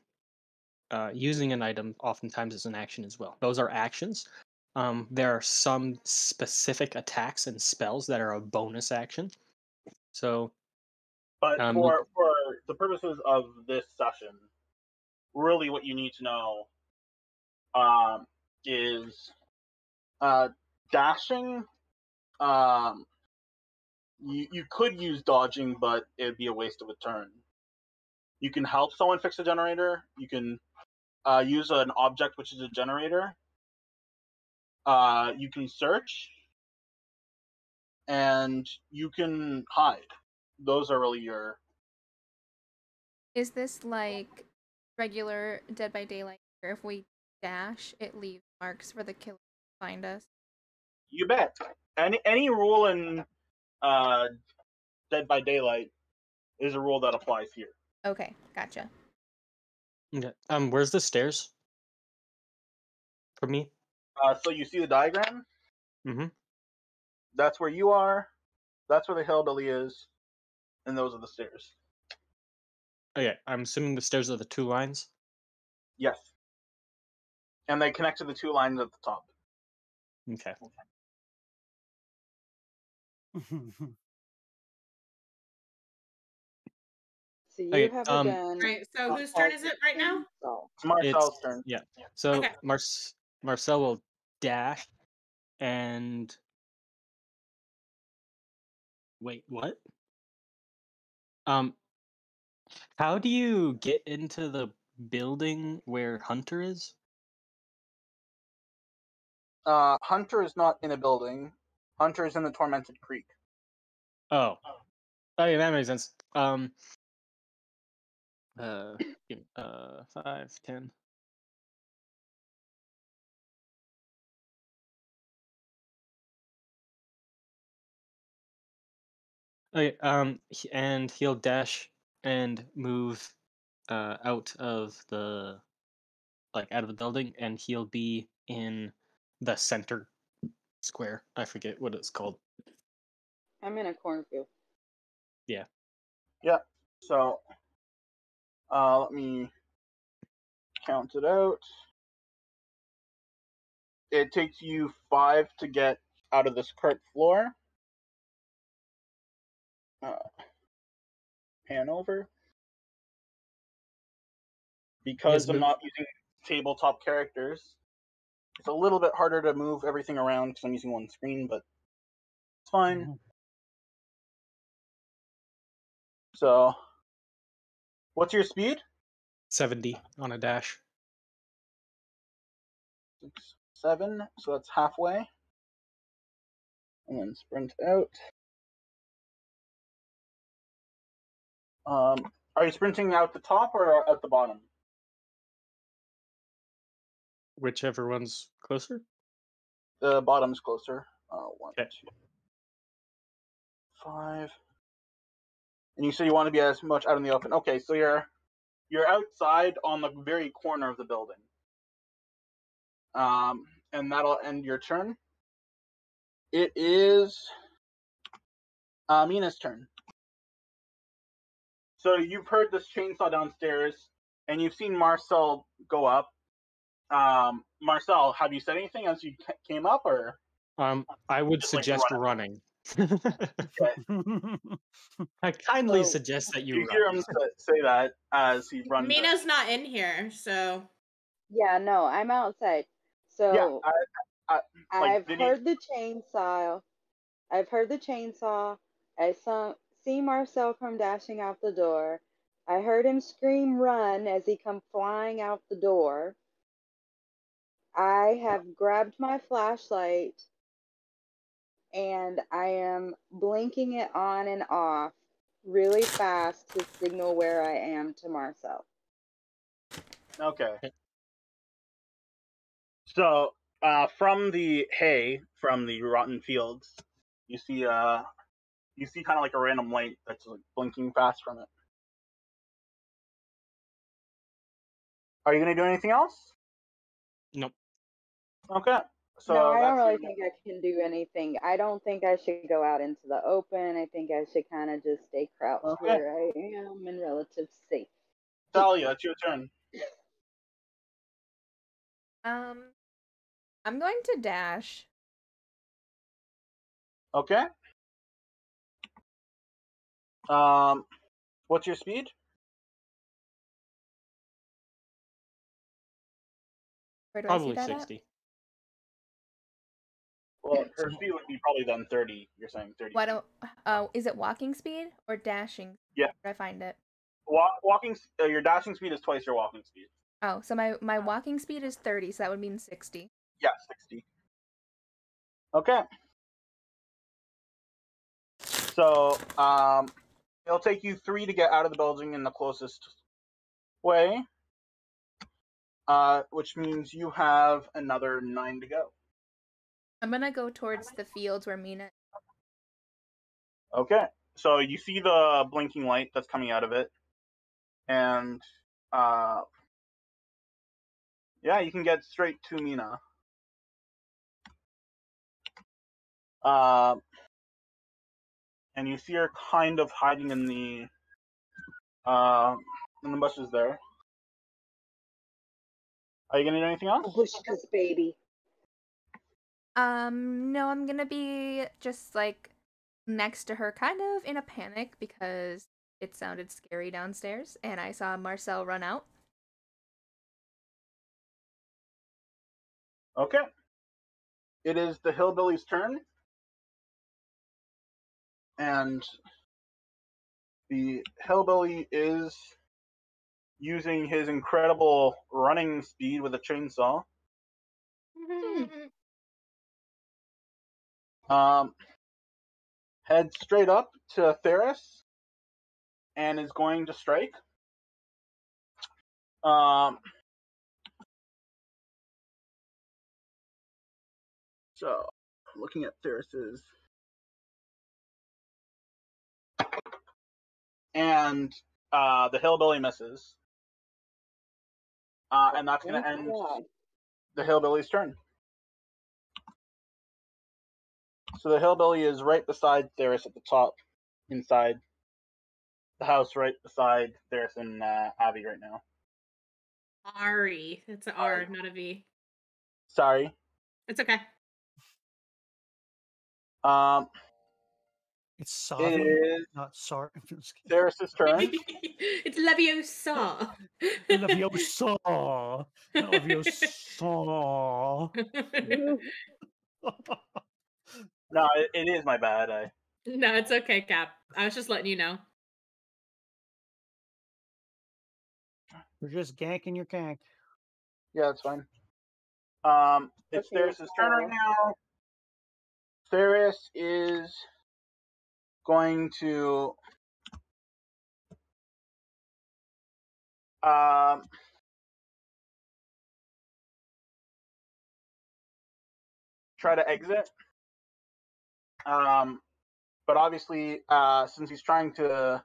[SPEAKER 6] uh, using an item oftentimes is an action as well. Those are actions. Um, there are some specific attacks and spells that are a bonus action. So
[SPEAKER 1] But
[SPEAKER 6] Um,
[SPEAKER 1] for for the purposes of this session, really what you need to know um, is uh, dashing. Um, you you could use dodging, but it'd be a waste of a turn. You can help someone fix a generator. You can uh, use an object which is a generator. Uh, you can search, and you can hide. Those are really your
[SPEAKER 3] Is this like regular Dead by Daylight? Where if we dash, it leaves marks for the killer to find us.
[SPEAKER 1] You bet. Any any rule in uh, Dead by Daylight is a rule that applies here.
[SPEAKER 3] Okay, gotcha.
[SPEAKER 6] Okay. um, where's the stairs? For me,
[SPEAKER 1] Uh, so you see the diagram.
[SPEAKER 6] Mm-hmm.
[SPEAKER 1] That's where you are. That's where the hillbilly is, and those are the stairs.
[SPEAKER 6] okay. I'm assuming the stairs are the two lines.
[SPEAKER 1] Yes. And they connect to the two lines at the top.
[SPEAKER 6] Okay. (laughs)
[SPEAKER 2] So you
[SPEAKER 6] Okay,
[SPEAKER 2] have
[SPEAKER 6] um,
[SPEAKER 2] a gun.
[SPEAKER 5] Right. So whose turn is it right now?
[SPEAKER 2] So,
[SPEAKER 1] It's Marcel's turn.
[SPEAKER 6] Yeah. So
[SPEAKER 5] Okay.
[SPEAKER 6] Mars Marcel will dash and wait, what? Um how do you get into the building where Hunter is?
[SPEAKER 1] Uh, Hunter is not in a building. Hunter is in the Tormented Creek.
[SPEAKER 6] Oh. Oh yeah, that makes sense. Um uh uh five, ten. Okay, um, and he'll dash and move uh, out of the like out of the building, and he'll be in the center square. I forget what it's called.
[SPEAKER 2] I'm in a cornfield. Yeah. Yeah.
[SPEAKER 1] So, uh, let me count it out. It takes you five to get out of this cart floor. Uh, pan over. Because I'm not using tabletop characters, it's a little bit harder to move everything around because I'm using one screen, but it's fine. So, what's your speed?
[SPEAKER 6] Seventy on a dash.
[SPEAKER 1] six, seven, so that's halfway. And then sprint out. Um, are you sprinting out the top or at the bottom?
[SPEAKER 6] Whichever one's closer.
[SPEAKER 1] The bottom's closer. Uh, one,
[SPEAKER 6] Okay.
[SPEAKER 1] two, five. And you say you want to be as much out in the open. Okay, so you're you're outside on the very corner of the building. Um, and that'll end your turn. It is uh, Mina's turn. So you've heard this chainsaw downstairs, and you've seen Marcel go up. Um, Marcel, have you said anything as you came up, or?
[SPEAKER 6] Um, I would
[SPEAKER 1] Just, like,
[SPEAKER 6] suggest running. (laughs) I kindly
[SPEAKER 2] So,
[SPEAKER 6] suggest that you,
[SPEAKER 1] You hear him say that as he runs. up.
[SPEAKER 5] Mina's not in here, so
[SPEAKER 2] Yeah, no, I'm outside. So
[SPEAKER 1] Yeah, I, like,
[SPEAKER 2] I've
[SPEAKER 1] did he-
[SPEAKER 2] heard the chainsaw. I've heard the chainsaw. I saw see Marcel come dashing out the door. I heard him scream run as he come flying out the door. I have grabbed my flashlight and I am blinking it on and off really fast to signal where I am to Marcel.
[SPEAKER 1] Okay. So, uh, from the hay from the rotten fields, you see uh, you see kind of like a random light that's like blinking fast from it. Are you gonna do anything else?
[SPEAKER 6] Nope.
[SPEAKER 1] Okay. So
[SPEAKER 2] no, I don't really think I can do anything. I don't think I should go out into the open. I think I should kind of just stay crouched
[SPEAKER 1] Okay.
[SPEAKER 2] where I am in relative safe.
[SPEAKER 1] Talia, it's your turn.
[SPEAKER 3] Um, I'm going to dash.
[SPEAKER 1] Okay. Um, what's your speed?
[SPEAKER 6] Probably
[SPEAKER 3] I see that at?
[SPEAKER 1] Well, her speed would be probably then thirty. You're saying thirty.
[SPEAKER 3] Why don't? Oh, is it walking speed or dashing?
[SPEAKER 1] Yeah.
[SPEAKER 3] Where I find it?
[SPEAKER 1] Walk, walking, uh, your dashing speed is twice your walking speed.
[SPEAKER 3] Oh, so my my walking speed is 30, so that would mean 60.
[SPEAKER 1] Yeah, 60. Okay. So, um, it'll take you three to get out of the building in the closest way, uh, which means you have another nine to go.
[SPEAKER 3] I'm gonna go towards the fields where Mina.
[SPEAKER 1] Okay. So you see the blinking light that's coming out of it, and uh, yeah, you can get straight to Mina. Uh, and you see her kind of hiding in the uh, in the bushes there. Are you gonna do anything else?
[SPEAKER 2] Bushkas, baby.
[SPEAKER 3] Um, no, I'm gonna be just like next to her, kind of in a panic because it sounded scary downstairs, and I saw Marcel run out.
[SPEAKER 1] Okay. It is the hillbilly's turn. And the hillbilly is using his incredible running speed with a chainsaw. Um, heads straight up to Theris and is going to strike. Um, so, looking at Theris's. And uh, the hillbilly misses. Uh, and that's going to end the hillbilly's turn. So the hillbilly is right beside Theris at the top, inside the house, right beside Theris and uh, Avi right now.
[SPEAKER 5] Ari. It's an R, not a V.
[SPEAKER 1] Sorry.
[SPEAKER 5] It's okay.
[SPEAKER 1] Um,
[SPEAKER 4] It's
[SPEAKER 1] it
[SPEAKER 4] Savi,
[SPEAKER 1] is
[SPEAKER 4] not Sar. (laughs) I'm just kidding.
[SPEAKER 1] Theris's (laughs) turn.
[SPEAKER 5] it's Leviosa. (laughs)
[SPEAKER 4] Leviosa. Leviosa.
[SPEAKER 1] No, it, it is my bad. I
[SPEAKER 5] no, it's okay, Cap. I was just letting you know.
[SPEAKER 4] We're just ganking your gank.
[SPEAKER 1] yeah, that's fine. Um, it's
[SPEAKER 2] Okay,
[SPEAKER 1] Theris's turn right now. Theris is going to um try to exit. Um, but obviously, uh, since he's trying to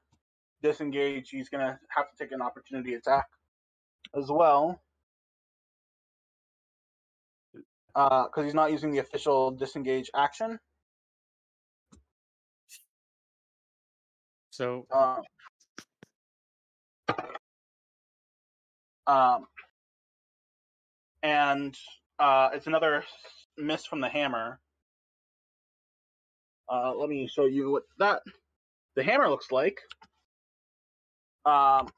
[SPEAKER 1] disengage, he's gonna have to take an opportunity attack as well. Because he's not using the official disengage action.
[SPEAKER 6] So
[SPEAKER 1] Um, um, and uh, it's another miss from the hammer. Uh, let me show you what that the hammer looks like. Um,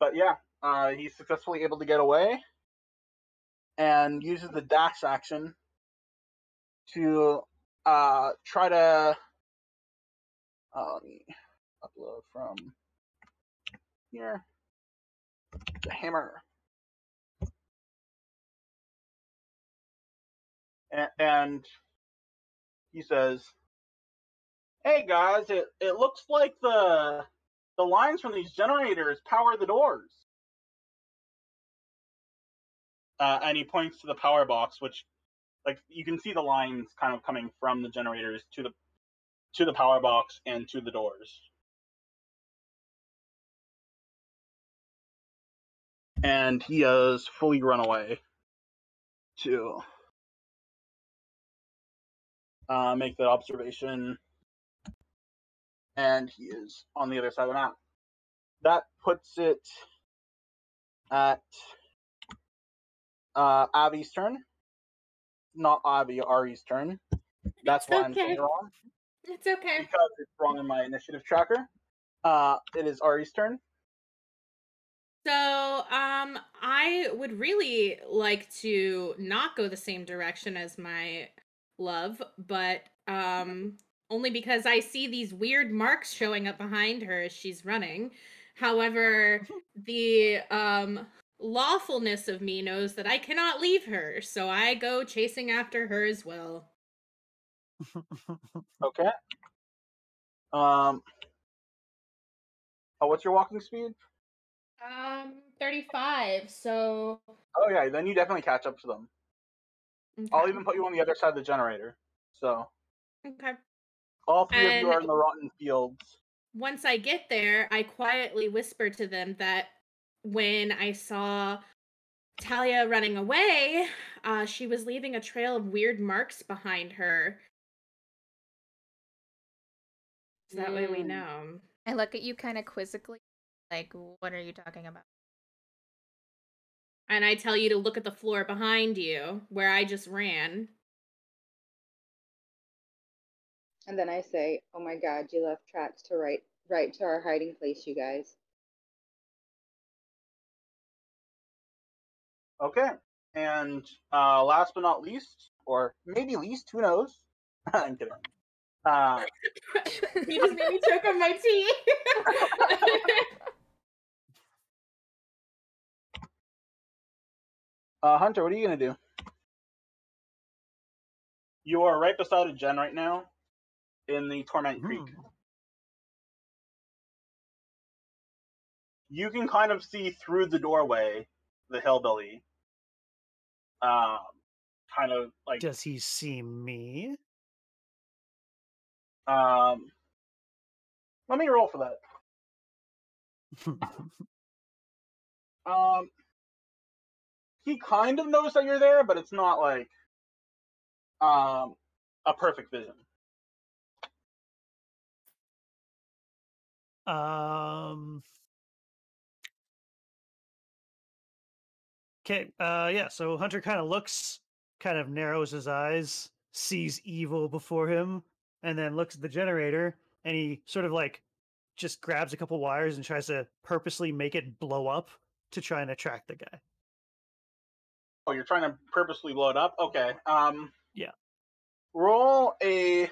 [SPEAKER 1] but yeah, uh, he's successfully able to get away and uses the dash action to uh, try to. Uh, let me upload from here. The hammer. And, and he says, "Hey guys, it, it looks like the the lines from these generators power the doors." Uh, and he points to the power box, which, like, you can see the lines kind of coming from the generators to the to the power box and to the doors. And he has fully run away to uh, make that observation. And he is on the other side of the map. That puts it at uh, Avi's turn. Not Avi, Ari's turn. That's
[SPEAKER 5] It's
[SPEAKER 1] why I'm saying wrong
[SPEAKER 5] It's okay.
[SPEAKER 1] because it's wrong in my initiative tracker. Uh, it is Ari's turn.
[SPEAKER 5] So, um, I would really like to not go the same direction as my love, but um, only because I see these weird marks showing up behind her as she's running. However, (laughs) the um lawfulness of me knows that I cannot leave her, so I go chasing after her as well. (laughs)
[SPEAKER 1] Okay. Um. Oh, what's your walking speed?
[SPEAKER 5] Um, 35, so
[SPEAKER 1] Oh yeah, then you definitely catch up to them. I'll even put you on the other side of the generator. So
[SPEAKER 5] okay.
[SPEAKER 1] all three of you are in the rotten fields.
[SPEAKER 5] once I get there, I quietly whisper to them that when I saw Talia running away, uh, she was leaving a trail of weird marks behind her. So that way we
[SPEAKER 2] Mm.
[SPEAKER 5] know.
[SPEAKER 3] I look at you kind of quizzically, like, what are you talking about?
[SPEAKER 5] And I tell you to look at the floor behind you where I just ran.
[SPEAKER 2] And then I say, "Oh my God, you left tracks to right, right to our hiding place, you guys."
[SPEAKER 1] Okay. And uh, last but not least, or maybe least, who knows? (laughs) I'm kidding. Uh, (laughs)
[SPEAKER 5] you just made me choke on my tea. (laughs)
[SPEAKER 1] uh, Hunter, what are you gonna do? You are right beside a gen right now in the Torment Creek.
[SPEAKER 4] Hmm.
[SPEAKER 1] You can kind of see through the doorway the hillbilly. Um, kind of like
[SPEAKER 4] Does he see me?
[SPEAKER 1] um. Let me roll for that. (laughs) Um, he kind of knows that you're there, but it's not like um a perfect vision.
[SPEAKER 4] um. Okay. Uh. Yeah. So Hunter kind of looks, kind of narrows his eyes, sees evil before him, and then looks at the generator, and he sort of like just grabs a couple wires and tries to purposely make it blow up to try and attract the guy.
[SPEAKER 1] Oh, you're trying to purposely blow it up? Okay. Um.
[SPEAKER 4] Yeah.
[SPEAKER 1] Roll a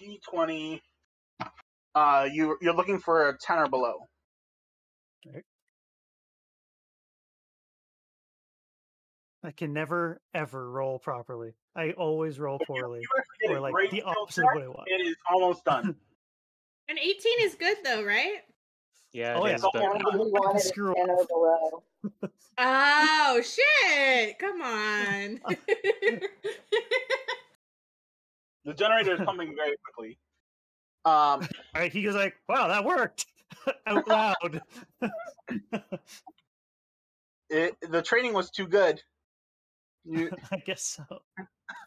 [SPEAKER 1] d20. Uh, you you're looking for a ten or below.
[SPEAKER 4] I can never ever roll properly. I always roll poorly,
[SPEAKER 1] you actually get
[SPEAKER 4] or like the opposite of what I want.
[SPEAKER 1] It is almost done. (laughs)
[SPEAKER 5] An 18 is good though, right?
[SPEAKER 6] Yeah,
[SPEAKER 4] Oh, yeah.
[SPEAKER 6] is,
[SPEAKER 1] Oh,
[SPEAKER 6] but
[SPEAKER 2] I really wanted
[SPEAKER 4] Screw
[SPEAKER 2] a below. (laughs)
[SPEAKER 5] Oh shit! Come on. (laughs)
[SPEAKER 1] the generator is coming very quickly. Um,
[SPEAKER 4] All (laughs) right, he goes like, "Wow, that worked!" out loud.
[SPEAKER 1] it, the training was too good. You,
[SPEAKER 4] I guess so.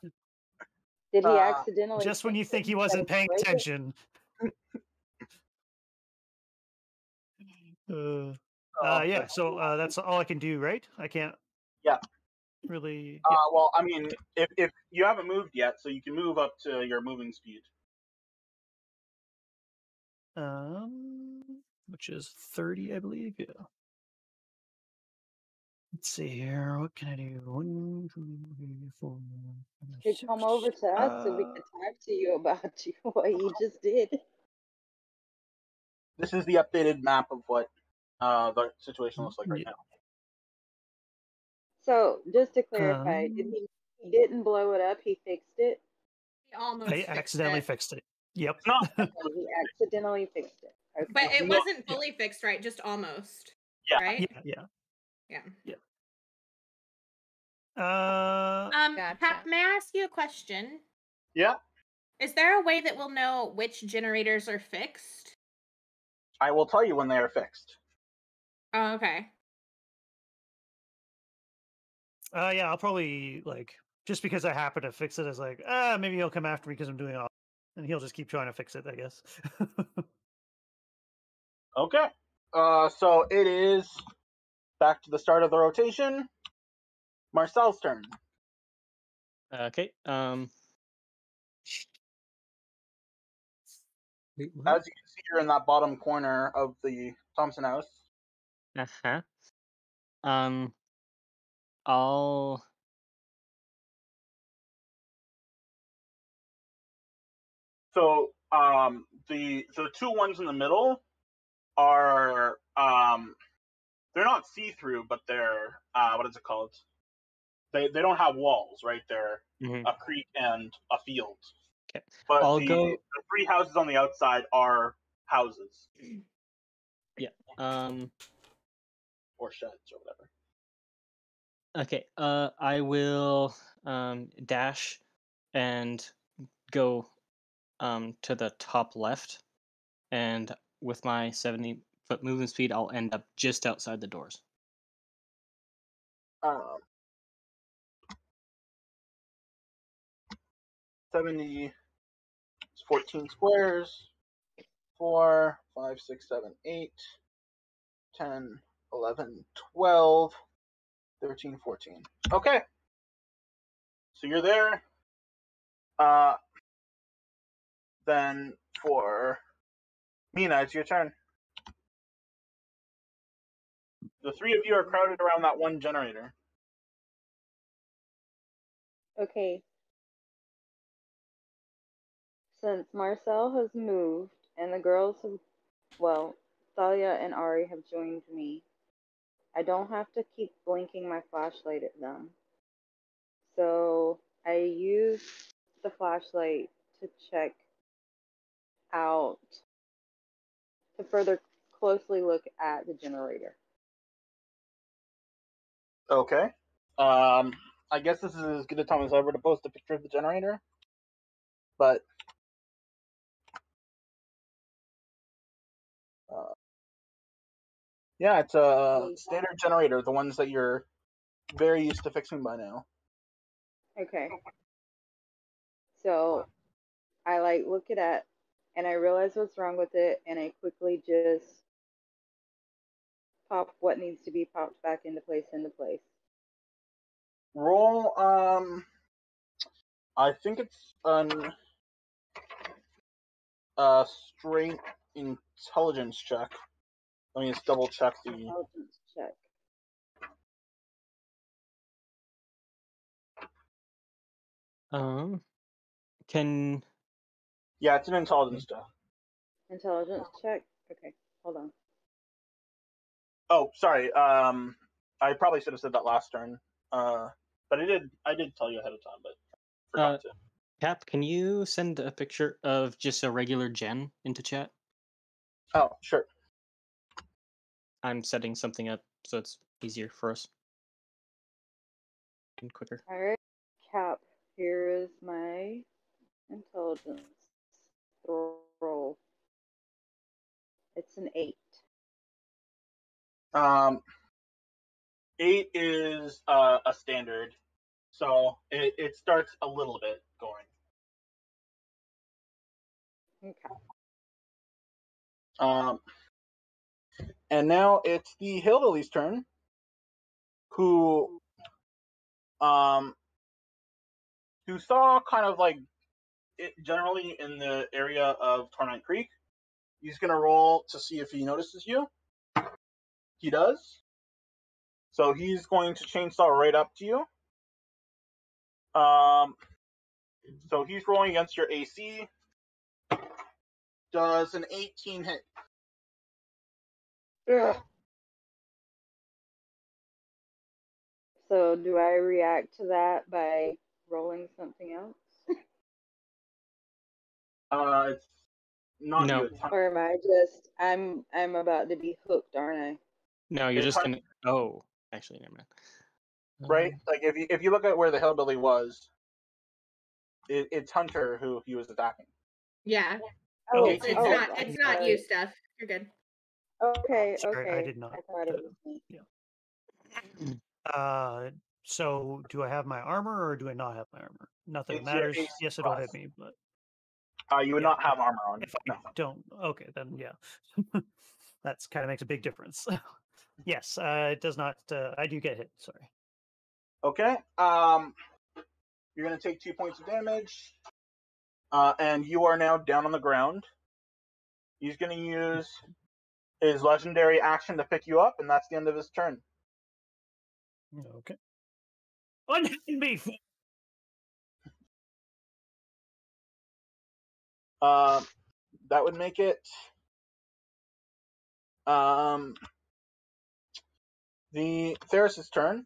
[SPEAKER 2] Did he
[SPEAKER 1] Uh,
[SPEAKER 2] accidentally?
[SPEAKER 4] Just when you think he wasn't paying
[SPEAKER 2] break it?
[SPEAKER 4] attention. Uh,
[SPEAKER 1] oh,
[SPEAKER 4] uh, yeah, so uh, that's all I can do, right? I can't.
[SPEAKER 1] Yeah.
[SPEAKER 4] Really.
[SPEAKER 1] Uh, well, I mean, if if you haven't moved yet, so you can move up to your moving speed.
[SPEAKER 4] Um, which is thirty, I believe. Yeah. Let's see here. What can I do? One, two, three, four. five,
[SPEAKER 2] Could come over to us so we can talk to you (laughs) about you what you just did.
[SPEAKER 1] This is the updated map of what uh, the situation looks like right
[SPEAKER 4] Yeah.
[SPEAKER 1] now.
[SPEAKER 2] So just to clarify, did
[SPEAKER 4] Um,
[SPEAKER 2] he? He didn't blow it up. He fixed it.
[SPEAKER 5] He almost
[SPEAKER 4] I
[SPEAKER 5] fixed
[SPEAKER 4] accidentally
[SPEAKER 5] it.
[SPEAKER 4] fixed it. Yep.
[SPEAKER 1] No. (laughs)
[SPEAKER 2] He accidentally fixed it. Okay.
[SPEAKER 5] But it wasn't fully fixed, right? Just almost.
[SPEAKER 1] Yeah.
[SPEAKER 5] Right?
[SPEAKER 4] Yeah. Yeah.
[SPEAKER 5] Yeah.
[SPEAKER 4] Uh,
[SPEAKER 5] Um,
[SPEAKER 3] Gotcha.
[SPEAKER 5] Pap, may I ask you a question?
[SPEAKER 1] Yeah,
[SPEAKER 5] Is there a way that we'll know which generators are fixed?
[SPEAKER 1] I will tell you when they are fixed.
[SPEAKER 5] Oh, okay.
[SPEAKER 4] Uh, yeah, I'll probably like just because I happen to fix it as like ah maybe he'll come after me because I'm doing it, and he'll just keep trying to fix it. I guess. (laughs)
[SPEAKER 1] Okay. Uh, so it is back to the start of the rotation. Marcel's turn.
[SPEAKER 6] okay. Um. Wait.
[SPEAKER 1] As you can see, you're in that bottom corner of the Thompson house.
[SPEAKER 6] Uh-huh. Um I'll
[SPEAKER 1] So um, the the two ones in the middle are um, they're not see through, but they're uh, what is it called? They they don't have walls, right? They're
[SPEAKER 6] mhm.
[SPEAKER 1] a creek and a field.
[SPEAKER 6] 'Kay.
[SPEAKER 1] But
[SPEAKER 6] I'll
[SPEAKER 1] the,
[SPEAKER 6] go-
[SPEAKER 1] the three houses on the outside are houses Yeah.
[SPEAKER 6] um
[SPEAKER 1] or sheds or whatever.
[SPEAKER 6] okay. Uh I will um dash and go um to the top left and with my 70 foot movement speed I'll end up just outside the doors.
[SPEAKER 1] Um, seventy. It's fourteen squares. Four, five, six, seven, eight, 10, 11, 12, 13, 14. Okay. So you're there. Uh, then for Mina, it's your turn. The three of you are crowded around that one generator.
[SPEAKER 2] Okay. Since Marcel has moved and the girls have, well, Thalia and Ari have joined me, I don't have to keep blinking my flashlight at them. So I use the flashlight to check out, to further closely look at the generator.
[SPEAKER 1] Okay. Um, I guess this is as good a time as ever to post a picture of the generator. But yeah, it's a standard generator, the ones that you're very used to fixing by now.
[SPEAKER 2] Okay. So I like look at it and I realize what's wrong with it and I quickly just pop what needs to be popped back into place into place.
[SPEAKER 1] Roll. Um, I think it's an a straight intelligence check. Let me just double check the.
[SPEAKER 2] Intelligence check.
[SPEAKER 6] Um, can
[SPEAKER 1] Yeah, it's an intelligence check.
[SPEAKER 2] Intelligence check. Okay, hold on.
[SPEAKER 1] Oh, sorry. Um, I probably should have said that last turn. Uh, but I did. I did tell you ahead of time, but forgot
[SPEAKER 6] Uh,
[SPEAKER 1] to.
[SPEAKER 6] Cap? Can you send a picture of just a regular gen into chat?
[SPEAKER 1] Oh, sure.
[SPEAKER 6] I'm setting something up so it's easier for us and quicker.
[SPEAKER 2] All right, Cap. Here is my intelligence roll. It's an eight.
[SPEAKER 1] Um, eight is uh, a standard, so it, it starts a little bit going.
[SPEAKER 2] Okay.
[SPEAKER 1] Um, and now it's the Hillbillies' turn, who, um, who saw kind of like it generally in the area of Torment Creek. He's gonna roll to see if he notices you. He does. So he's going to chainsaw right up to you. Um, so he's rolling against your AC. Does an 18 hit?
[SPEAKER 2] Ugh. So do I react to that by rolling something else?
[SPEAKER 1] Uh, it's not
[SPEAKER 6] No.
[SPEAKER 1] you.
[SPEAKER 2] Or am I just I'm I'm about to be hooked, aren't I?
[SPEAKER 6] No, you're
[SPEAKER 1] It's
[SPEAKER 6] just
[SPEAKER 1] hard-
[SPEAKER 6] gonna. Oh, actually, never mind.
[SPEAKER 1] right? Like if you if you look at where the hillbilly was, it, it's Hunter who he was attacking.
[SPEAKER 5] Yeah,
[SPEAKER 2] Oh,
[SPEAKER 5] it's, it's
[SPEAKER 2] oh,
[SPEAKER 5] not
[SPEAKER 2] okay.
[SPEAKER 5] it's not you, Steph. You're good.
[SPEAKER 2] Okay,
[SPEAKER 4] Sorry,
[SPEAKER 2] okay.
[SPEAKER 4] I did not,
[SPEAKER 2] I thought it
[SPEAKER 4] uh,
[SPEAKER 2] was me.
[SPEAKER 4] Uh, so do I have my armor or do I not have my armor? Nothing
[SPEAKER 1] It's
[SPEAKER 4] matters.
[SPEAKER 1] AC
[SPEAKER 4] Yes, it'll hit me, but
[SPEAKER 1] Uh, you would
[SPEAKER 4] Yeah.
[SPEAKER 1] not have armor on.
[SPEAKER 4] if I
[SPEAKER 1] No.
[SPEAKER 4] don't, okay, then yeah, (laughs) that's kind of makes a big difference. (laughs) yes, uh, it does not. Uh, I do get hit. Sorry.
[SPEAKER 1] Okay. Um, you're gonna take two points of damage, uh, and you are now down on the ground. He's gonna use his legendary action to pick you up, and that's the end of his turn.
[SPEAKER 4] Okay. Unhand me. (laughs)
[SPEAKER 1] Um, that would make it. Um, the Theris' turn.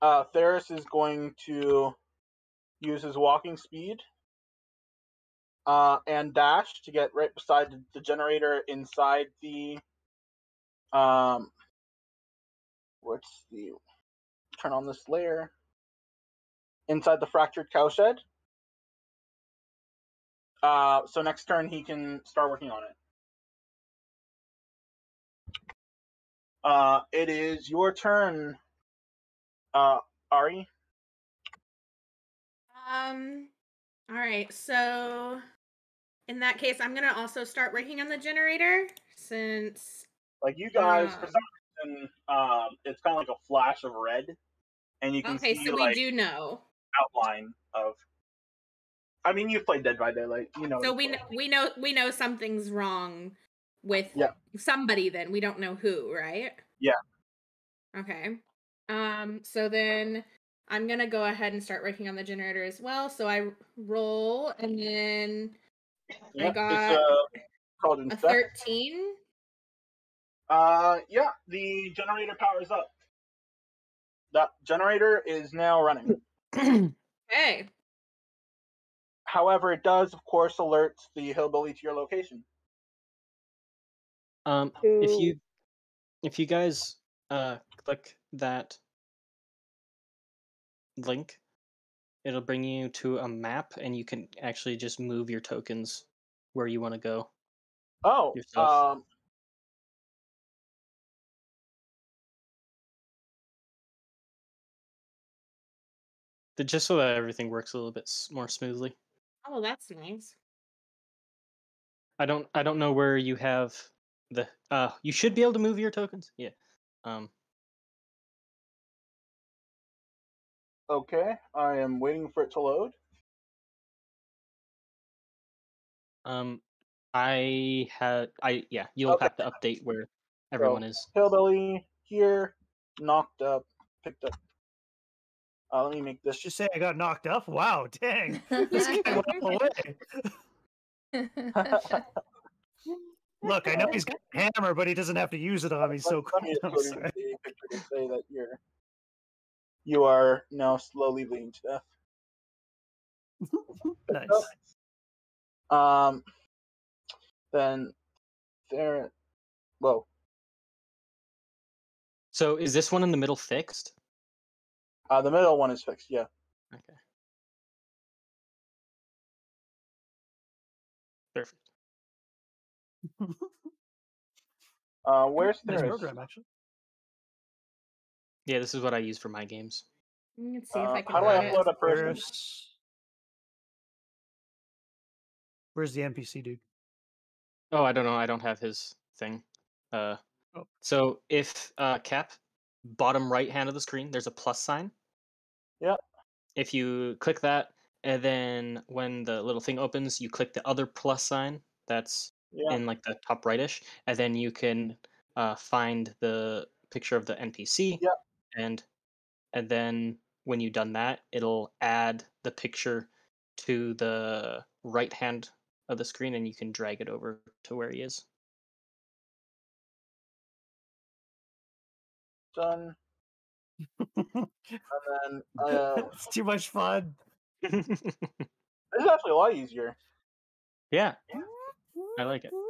[SPEAKER 1] Uh, Theris is going to use his walking speed uh, and dash to get right beside the, generator inside the. Um, what's the. Turn on this layer. Inside the fractured cowshed. Uh, so next turn he can start working on it. Uh, it is your turn, uh, Ari.
[SPEAKER 5] Um. All right. So, in that case, I'm gonna also start working on the generator since.
[SPEAKER 1] Like you guys, for
[SPEAKER 5] Um.
[SPEAKER 1] some reason, um, it's kind of like a flash of red, and you can
[SPEAKER 5] Okay,
[SPEAKER 1] see
[SPEAKER 5] so we
[SPEAKER 1] like
[SPEAKER 5] do know.
[SPEAKER 1] outline of. I mean, you've played Dead by Daylight. You know.
[SPEAKER 5] So we
[SPEAKER 1] story.
[SPEAKER 5] kn- we know we know something's wrong with
[SPEAKER 1] Yeah.
[SPEAKER 5] somebody. Then we don't know who, right?
[SPEAKER 1] Yeah.
[SPEAKER 5] Okay. Um. So then I'm gonna go ahead and start working on the generator as well. So I roll, and then
[SPEAKER 1] Yeah,
[SPEAKER 5] got
[SPEAKER 1] uh, called
[SPEAKER 5] a thirteen.
[SPEAKER 1] Uh, yeah, the generator powers up. That generator is now running. (clears throat)
[SPEAKER 5] Okay.
[SPEAKER 1] However, it does, of course, alert the hillbilly to your location.
[SPEAKER 6] um, if you if you guys uh click that link, it'll bring you to a map, and you can actually just move your tokens where you want to go.
[SPEAKER 1] Oh,
[SPEAKER 6] Yourself.
[SPEAKER 1] um,
[SPEAKER 6] Th- Just so that everything works a little bit more smoothly.
[SPEAKER 5] Oh, that's nice.
[SPEAKER 6] I don't I don't know where you have the uh you should be able to move your tokens. Yeah. Um
[SPEAKER 1] okay. I am waiting for it to load.
[SPEAKER 6] um I had I yeah, you'll
[SPEAKER 1] Okay.
[SPEAKER 6] have to update where everyone is.
[SPEAKER 1] Hillbilly here, knocked up, picked up. Uh, let me make this.
[SPEAKER 4] just say I got knocked up. Wow, dang. (laughs) This guy went away. (laughs) Look, I know he's got a hammer, but he doesn't have to use it on me so
[SPEAKER 1] let me
[SPEAKER 4] quick.
[SPEAKER 1] just (laughs) go to the picture to say that you're you are now slowly bleeding to death. (laughs)
[SPEAKER 4] nice. (laughs)
[SPEAKER 1] Um, then there. Whoa.
[SPEAKER 6] So is this one in the middle fixed?
[SPEAKER 1] Uh, the middle one is fixed. Yeah.
[SPEAKER 6] Okay. Perfect. (laughs)
[SPEAKER 1] Uh, where's
[SPEAKER 4] Nice
[SPEAKER 1] Theris?
[SPEAKER 4] program, actually.
[SPEAKER 6] Yeah, this is what I use for my games.
[SPEAKER 5] Let's see if
[SPEAKER 1] Uh,
[SPEAKER 5] I can
[SPEAKER 1] how do I
[SPEAKER 5] find it.
[SPEAKER 1] upload a person?
[SPEAKER 4] Where's, where's the NPC dude?
[SPEAKER 6] Oh, I don't know. I don't have his thing. Uh,
[SPEAKER 4] Oh.
[SPEAKER 6] so if uh, cap bottom right hand of the screen, there's a plus sign.
[SPEAKER 1] Yep.
[SPEAKER 6] If you click that, and then when the little thing opens, you click the other plus sign. That's
[SPEAKER 1] Yeah.
[SPEAKER 6] in like the top rightish, and then you can uh, find the picture of the NPC.
[SPEAKER 1] Yep.
[SPEAKER 6] And and then when you've done that, it'll add the picture to the right hand of the screen, and you can drag it over to where he is.
[SPEAKER 1] Done. And then uh, (laughs)
[SPEAKER 4] it's too much fun. (laughs)
[SPEAKER 1] this is actually a lot easier.
[SPEAKER 6] yeah, I like it. (laughs)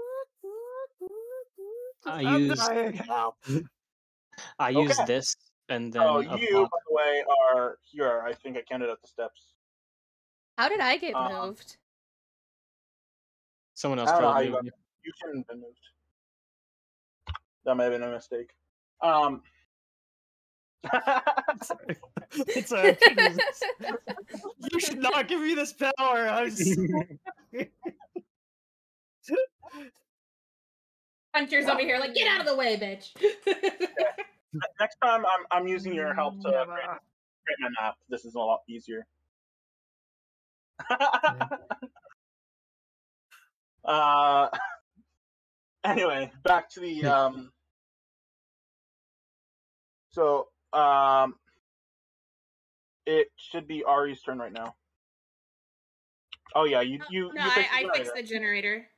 [SPEAKER 6] I
[SPEAKER 4] I'm
[SPEAKER 6] use
[SPEAKER 4] dying. Help.
[SPEAKER 6] I use
[SPEAKER 1] Okay.
[SPEAKER 6] this, and then
[SPEAKER 1] Oh, you,
[SPEAKER 6] block-
[SPEAKER 1] by the way, are here. I think I counted up the steps.
[SPEAKER 3] How did I get
[SPEAKER 1] Um,
[SPEAKER 3] moved?
[SPEAKER 6] someone else
[SPEAKER 1] I don't know how
[SPEAKER 6] probably
[SPEAKER 1] you
[SPEAKER 6] moved you.
[SPEAKER 1] You shouldn't have been moved. That might have been a mistake. Um. (laughs)
[SPEAKER 4] Sorry. It's all right. Jesus. (laughs) you should not give me this power. I'm (laughs) so...
[SPEAKER 5] Hunter's over here, like, get out of the way, bitch.
[SPEAKER 1] Next time, I'm I'm using your help to create,
[SPEAKER 4] Never.
[SPEAKER 1] create my map. This is a lot easier. (laughs) uh. (laughs) Anyway, back to the um. So um. It should be Ari's turn right now. Oh yeah, you you
[SPEAKER 5] no,
[SPEAKER 1] you
[SPEAKER 5] I,
[SPEAKER 1] fixed the
[SPEAKER 5] I fixed
[SPEAKER 1] generator.
[SPEAKER 5] the generator.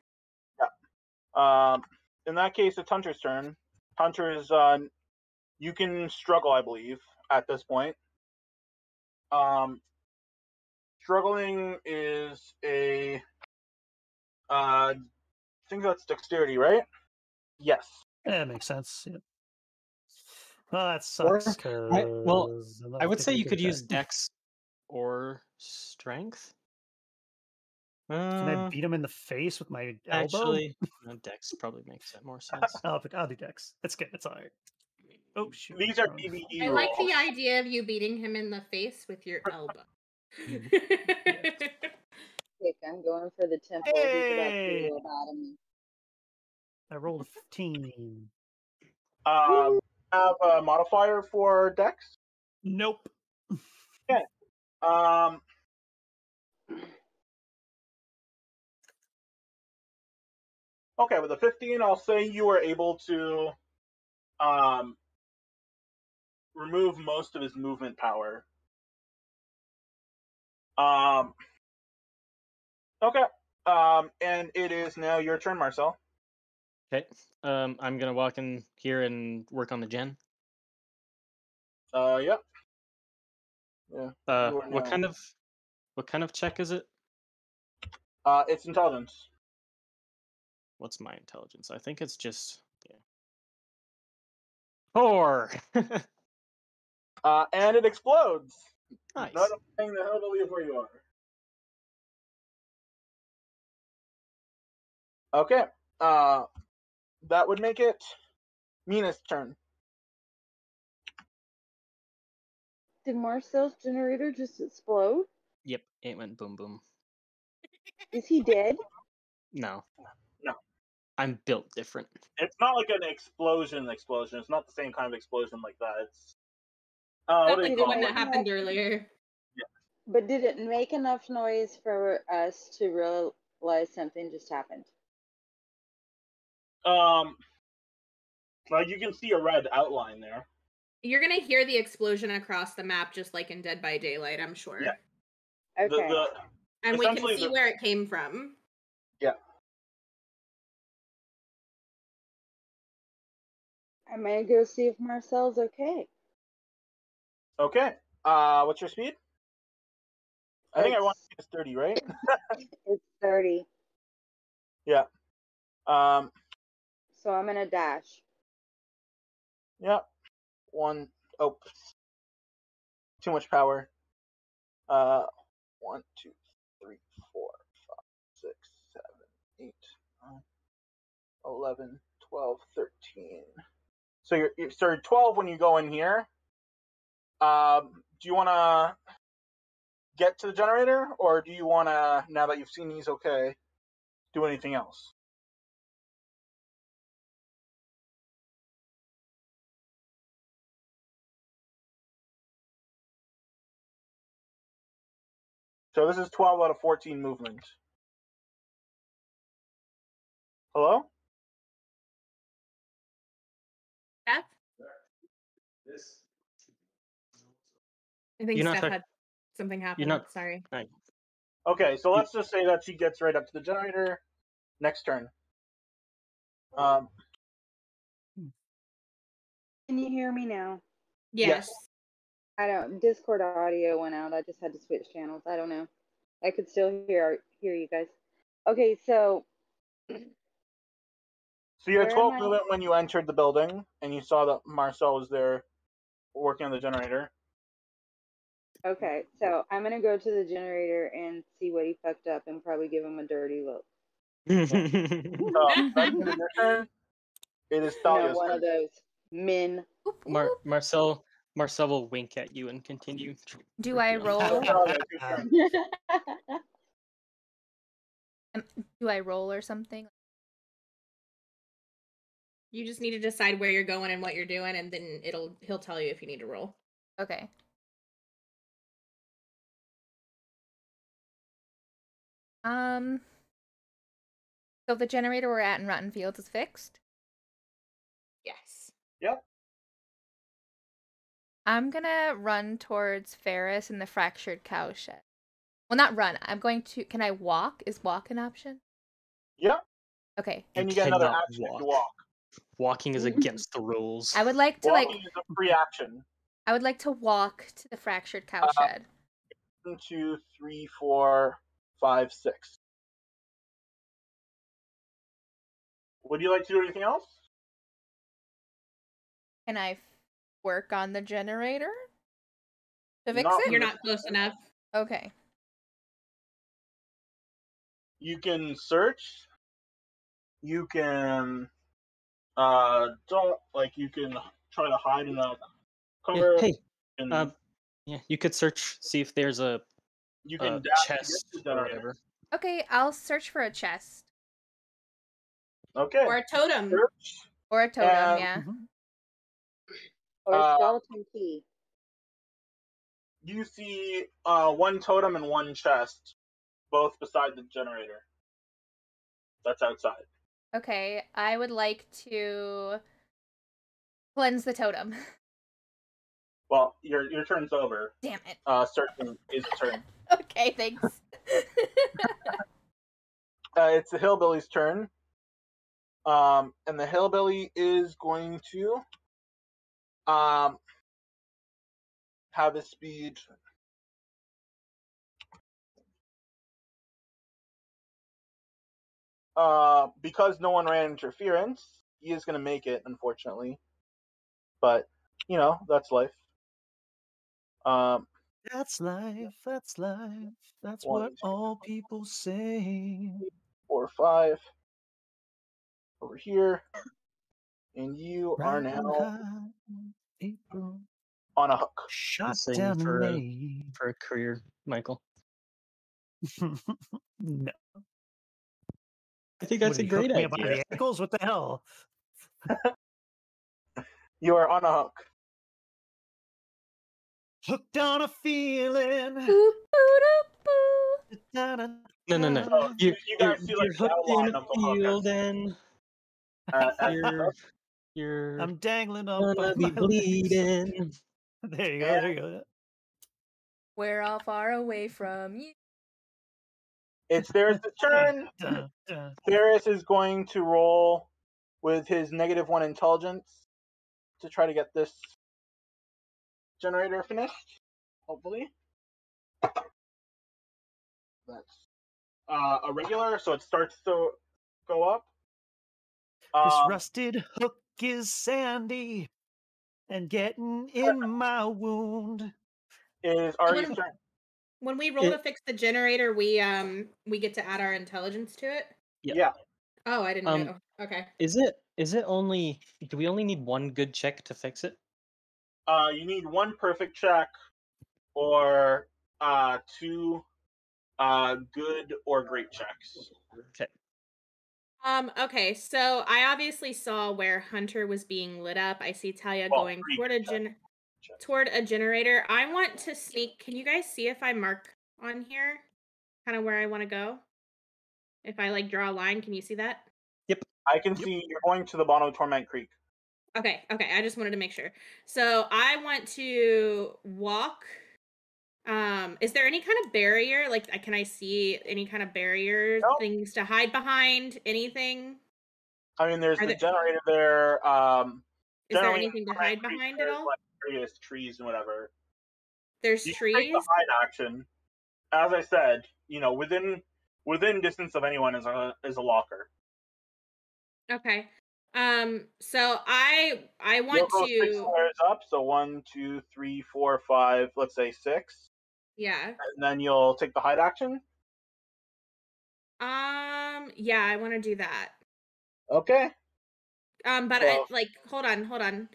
[SPEAKER 1] Um, in that case, it's Hunter's turn. Hunter is, uh, you can struggle, I believe, at this point. Um, struggling is a, uh, I think that's dexterity, right? Yes.
[SPEAKER 4] Yeah, that makes sense. Yeah. Well, that sucks.
[SPEAKER 6] I- well,
[SPEAKER 4] 'cause I'm
[SPEAKER 6] I would say you could use. Dex or Strength.
[SPEAKER 4] Can I
[SPEAKER 6] Uh,
[SPEAKER 4] beat him in the face with my elbow?
[SPEAKER 6] actually, (laughs) no, Dex probably makes that more sense.
[SPEAKER 4] I'll, I'll do Dex. It's good. It's all right. Oh shoot!
[SPEAKER 1] These are PVE.
[SPEAKER 5] I like the idea of you beating him in the face with your elbow.
[SPEAKER 2] Mm-hmm. I'm going for the temple.
[SPEAKER 4] Hey! I rolled a 15.
[SPEAKER 1] Uh, have a modifier for Dex?
[SPEAKER 4] Nope. Okay.
[SPEAKER 1] Um. Okay, with a 15, I'll say you were able to um, remove most of his movement power. Um, okay, um, and it is now your turn, Marcel.
[SPEAKER 6] Okay. Um, I'm gonna walk in here and work on the gen.
[SPEAKER 1] Uh, yep.
[SPEAKER 6] Uh,
[SPEAKER 1] You are
[SPEAKER 6] what kind of what kind of check is it?
[SPEAKER 1] Uh, it's intelligence.
[SPEAKER 6] What's my intelligence? I think it's just yeah. Four. (laughs)
[SPEAKER 1] Uh, and it explodes.
[SPEAKER 6] nice.
[SPEAKER 1] Notifying the hillbilly of where you are. Okay. Uh, that would make it Mina's turn.
[SPEAKER 2] Did Marcel's generator just explode?
[SPEAKER 6] Yep, it went boom boom. (laughs)
[SPEAKER 2] Is he dead?
[SPEAKER 6] No.
[SPEAKER 1] No.
[SPEAKER 6] I'm built different.
[SPEAKER 1] It's not like an explosion explosion. It's not the same kind of explosion like that. It's uh, what
[SPEAKER 5] Not
[SPEAKER 1] do
[SPEAKER 5] like the
[SPEAKER 1] call
[SPEAKER 5] one
[SPEAKER 1] it?
[SPEAKER 5] that happened earlier.
[SPEAKER 2] But did it make enough noise for us to realize something just happened?
[SPEAKER 1] Um, like you can see a red outline there.
[SPEAKER 5] You're gonna hear the explosion across the map, just like in Dead by Daylight. I'm sure.
[SPEAKER 1] Yeah.
[SPEAKER 2] Okay.
[SPEAKER 1] The, the,
[SPEAKER 5] And we can see
[SPEAKER 1] the-
[SPEAKER 5] where it came from. Yeah.
[SPEAKER 2] I'm gonna go see if Marcel's okay.
[SPEAKER 1] Okay. Uh, what's your speed? I think I want
[SPEAKER 2] It's-
[SPEAKER 1] it's thirty, right?
[SPEAKER 2] It's 30, Yeah.
[SPEAKER 1] um,
[SPEAKER 2] so I'm gonna dash.
[SPEAKER 1] yeah. One oh, too much power. Uh, one, two, three, four, five, six, seven, eight, nine, eleven, twelve, thirteen. So you're, you're so you're twelve when you go in here. Um, do you want to get to the generator, or do you want to now that you've seen he's okay, do anything else? So this is 12 out of 14 movement. Hello?
[SPEAKER 5] Steph? I think
[SPEAKER 6] You're
[SPEAKER 5] Steph
[SPEAKER 6] talk-
[SPEAKER 5] had something happen.
[SPEAKER 6] not-
[SPEAKER 5] Sorry.
[SPEAKER 1] Okay, so let's just say that she gets right up to the generator. Next turn. Um,
[SPEAKER 2] Can you hear me now?
[SPEAKER 5] Yes.
[SPEAKER 1] Yes.
[SPEAKER 2] I don't. Discord audio went out. I just had to switch channels. I don't know. I could still hear hear you guys. Okay, so
[SPEAKER 1] so you had 12 movement when you entered the building, and you saw that Marcel was there working on the generator.
[SPEAKER 2] Okay, so I'm gonna go to the generator and see what he fucked up and probably give him a dirty look.
[SPEAKER 1] That's your turn. It is
[SPEAKER 2] You know,
[SPEAKER 1] Thalia's
[SPEAKER 2] one of those men.
[SPEAKER 6] Mar- Marcel Marcel will wink at you and continue.
[SPEAKER 3] Do I roll?
[SPEAKER 1] Thalia, it's your turn. (laughs)
[SPEAKER 3] Do I roll or something?
[SPEAKER 5] You just need to decide where you're going and what you're doing, and then it'll he'll tell you if you need to roll.
[SPEAKER 3] Okay. Um. So the generator we're at in Rotten Fields is fixed.
[SPEAKER 5] Yes. Yep.
[SPEAKER 3] I'm gonna run towards Theris and the fractured cow shed. Well, not run. I'm going to. Can I walk? Is walk an option?
[SPEAKER 1] Yep.
[SPEAKER 3] Okay.
[SPEAKER 1] and
[SPEAKER 6] You
[SPEAKER 1] you get another
[SPEAKER 6] cannot
[SPEAKER 1] action if
[SPEAKER 6] walk.
[SPEAKER 1] walk.
[SPEAKER 6] Walking is (laughs) against the rules.
[SPEAKER 3] I would like to
[SPEAKER 1] Walking
[SPEAKER 3] like.
[SPEAKER 1] is a free action.
[SPEAKER 3] I would like to walk to the fractured cow
[SPEAKER 1] Uh,
[SPEAKER 3] shed.
[SPEAKER 1] One, two, three, four, five, six. Would you like to do anything else?
[SPEAKER 3] Can I work on the generator to fix
[SPEAKER 1] Not
[SPEAKER 3] it?
[SPEAKER 5] You're not close enough.
[SPEAKER 3] Okay.
[SPEAKER 1] You can search. You can, uh, don't like you can try to hide in a
[SPEAKER 6] Yeah, hey,
[SPEAKER 1] and
[SPEAKER 6] um, yeah, you could search see if there's a,
[SPEAKER 1] you can dash to get
[SPEAKER 6] chest or whatever.
[SPEAKER 3] Okay, I'll search for a chest
[SPEAKER 1] Okay.
[SPEAKER 5] Or a totem.
[SPEAKER 1] Search.
[SPEAKER 3] or a totem.
[SPEAKER 1] Um,
[SPEAKER 3] yeah.
[SPEAKER 4] Mhm.
[SPEAKER 2] Or a
[SPEAKER 1] Uh,
[SPEAKER 2] skeleton key.
[SPEAKER 1] You see uh, one totem and one chest, both beside the generator. That's outside.
[SPEAKER 3] Okay, I would like to cleanse the totem. (laughs)
[SPEAKER 1] Well, your your turn's over.
[SPEAKER 3] Damn it.
[SPEAKER 1] Uh, certain is a turn. (laughs)
[SPEAKER 3] Okay, thanks. (laughs)
[SPEAKER 1] Uh, it's the hillbilly's turn. Um, and the hillbilly is going to um have a speed. Uh, because no one ran interference, he is going to make it, unfortunately. But you know that's life. Um,
[SPEAKER 4] That's life. That's life. That's
[SPEAKER 1] One,
[SPEAKER 4] what
[SPEAKER 1] two,
[SPEAKER 4] all people say.
[SPEAKER 1] four, five. Over here, and you are now
[SPEAKER 4] April,
[SPEAKER 1] on a hook.
[SPEAKER 4] shot down
[SPEAKER 6] for a- for a career, Michael. (laughs)
[SPEAKER 4] no.
[SPEAKER 6] I think
[SPEAKER 4] What,
[SPEAKER 6] that's a
[SPEAKER 4] did he
[SPEAKER 6] great
[SPEAKER 4] me up by
[SPEAKER 6] idea.
[SPEAKER 4] the ankles? What the hell? (laughs)
[SPEAKER 1] You are on a hook.
[SPEAKER 4] Hooked on a feeling.
[SPEAKER 3] Boop, boo, doo, boo.
[SPEAKER 6] No, no, no.
[SPEAKER 1] Oh,
[SPEAKER 6] You,
[SPEAKER 1] you
[SPEAKER 6] you're,
[SPEAKER 1] guys see,
[SPEAKER 6] you're
[SPEAKER 1] like, the
[SPEAKER 6] hooked in
[SPEAKER 1] outline
[SPEAKER 6] a
[SPEAKER 1] of the
[SPEAKER 6] field and
[SPEAKER 1] Uh, (laughs)
[SPEAKER 6] you're you're
[SPEAKER 4] I'm dangling up
[SPEAKER 6] gonna be
[SPEAKER 4] my legs.
[SPEAKER 6] bleeding. (laughs)
[SPEAKER 4] There you go. There you go.
[SPEAKER 3] We're all far away from you.
[SPEAKER 1] It's Theris' (laughs) turn.
[SPEAKER 4] Dun, dun.
[SPEAKER 1] Theris is going to roll with his negative one intelligence to try to get this generator finished. Hopefully. That's uh, a regular, so it starts to go up.
[SPEAKER 4] This
[SPEAKER 1] Um,
[SPEAKER 4] rusted hook is sandy and getting in my wound.
[SPEAKER 1] is Ari's
[SPEAKER 5] When-
[SPEAKER 1] turn.
[SPEAKER 5] When we roll
[SPEAKER 6] It-
[SPEAKER 5] to fix the generator, we um we get to add our intelligence to it.
[SPEAKER 6] Yeah.
[SPEAKER 1] Yeah.
[SPEAKER 5] Oh, I didn't
[SPEAKER 6] Um,
[SPEAKER 5] know. Okay.
[SPEAKER 6] Is it is it only do we only need one good check to fix it?
[SPEAKER 1] Uh, you need one perfect check or uh, two uh, good or great checks.
[SPEAKER 6] Okay.
[SPEAKER 5] Um, okay, so I obviously saw where Hunter was being lit up. I see Talia
[SPEAKER 1] Well,
[SPEAKER 5] going toward a gen toward a generator. I want to sneak. Can you guys see if I mark on here kind of where I want to go? If I like draw a line, can you see that? Yep.
[SPEAKER 1] I can see you're going to the bottom of Torment Creek.
[SPEAKER 5] Okay, okay. I just wanted to make sure. So I want to walk. Um, is there any kind of barrier? Like, can I see any kind of barrier
[SPEAKER 1] No.
[SPEAKER 5] things to hide behind? Anything?
[SPEAKER 1] I mean, there's
[SPEAKER 5] Are
[SPEAKER 1] the
[SPEAKER 5] there-
[SPEAKER 1] generator there. Um,
[SPEAKER 5] Is there anything to hide behind at all?
[SPEAKER 1] Like various trees and whatever.
[SPEAKER 5] There's
[SPEAKER 1] You can take
[SPEAKER 5] trees.
[SPEAKER 1] the hide action. As I said, you know, within within distance of anyone is a is a locker.
[SPEAKER 5] Okay. Um. So I I want
[SPEAKER 1] six
[SPEAKER 5] to.
[SPEAKER 1] squares up, so one, two, three, four, five. Let's say six,
[SPEAKER 5] Yeah.
[SPEAKER 1] and then you'll take the hide action.
[SPEAKER 5] Um. Yeah. I want to do that.
[SPEAKER 1] Okay.
[SPEAKER 5] Um. But
[SPEAKER 1] Well-
[SPEAKER 5] I like. Hold on. Hold on.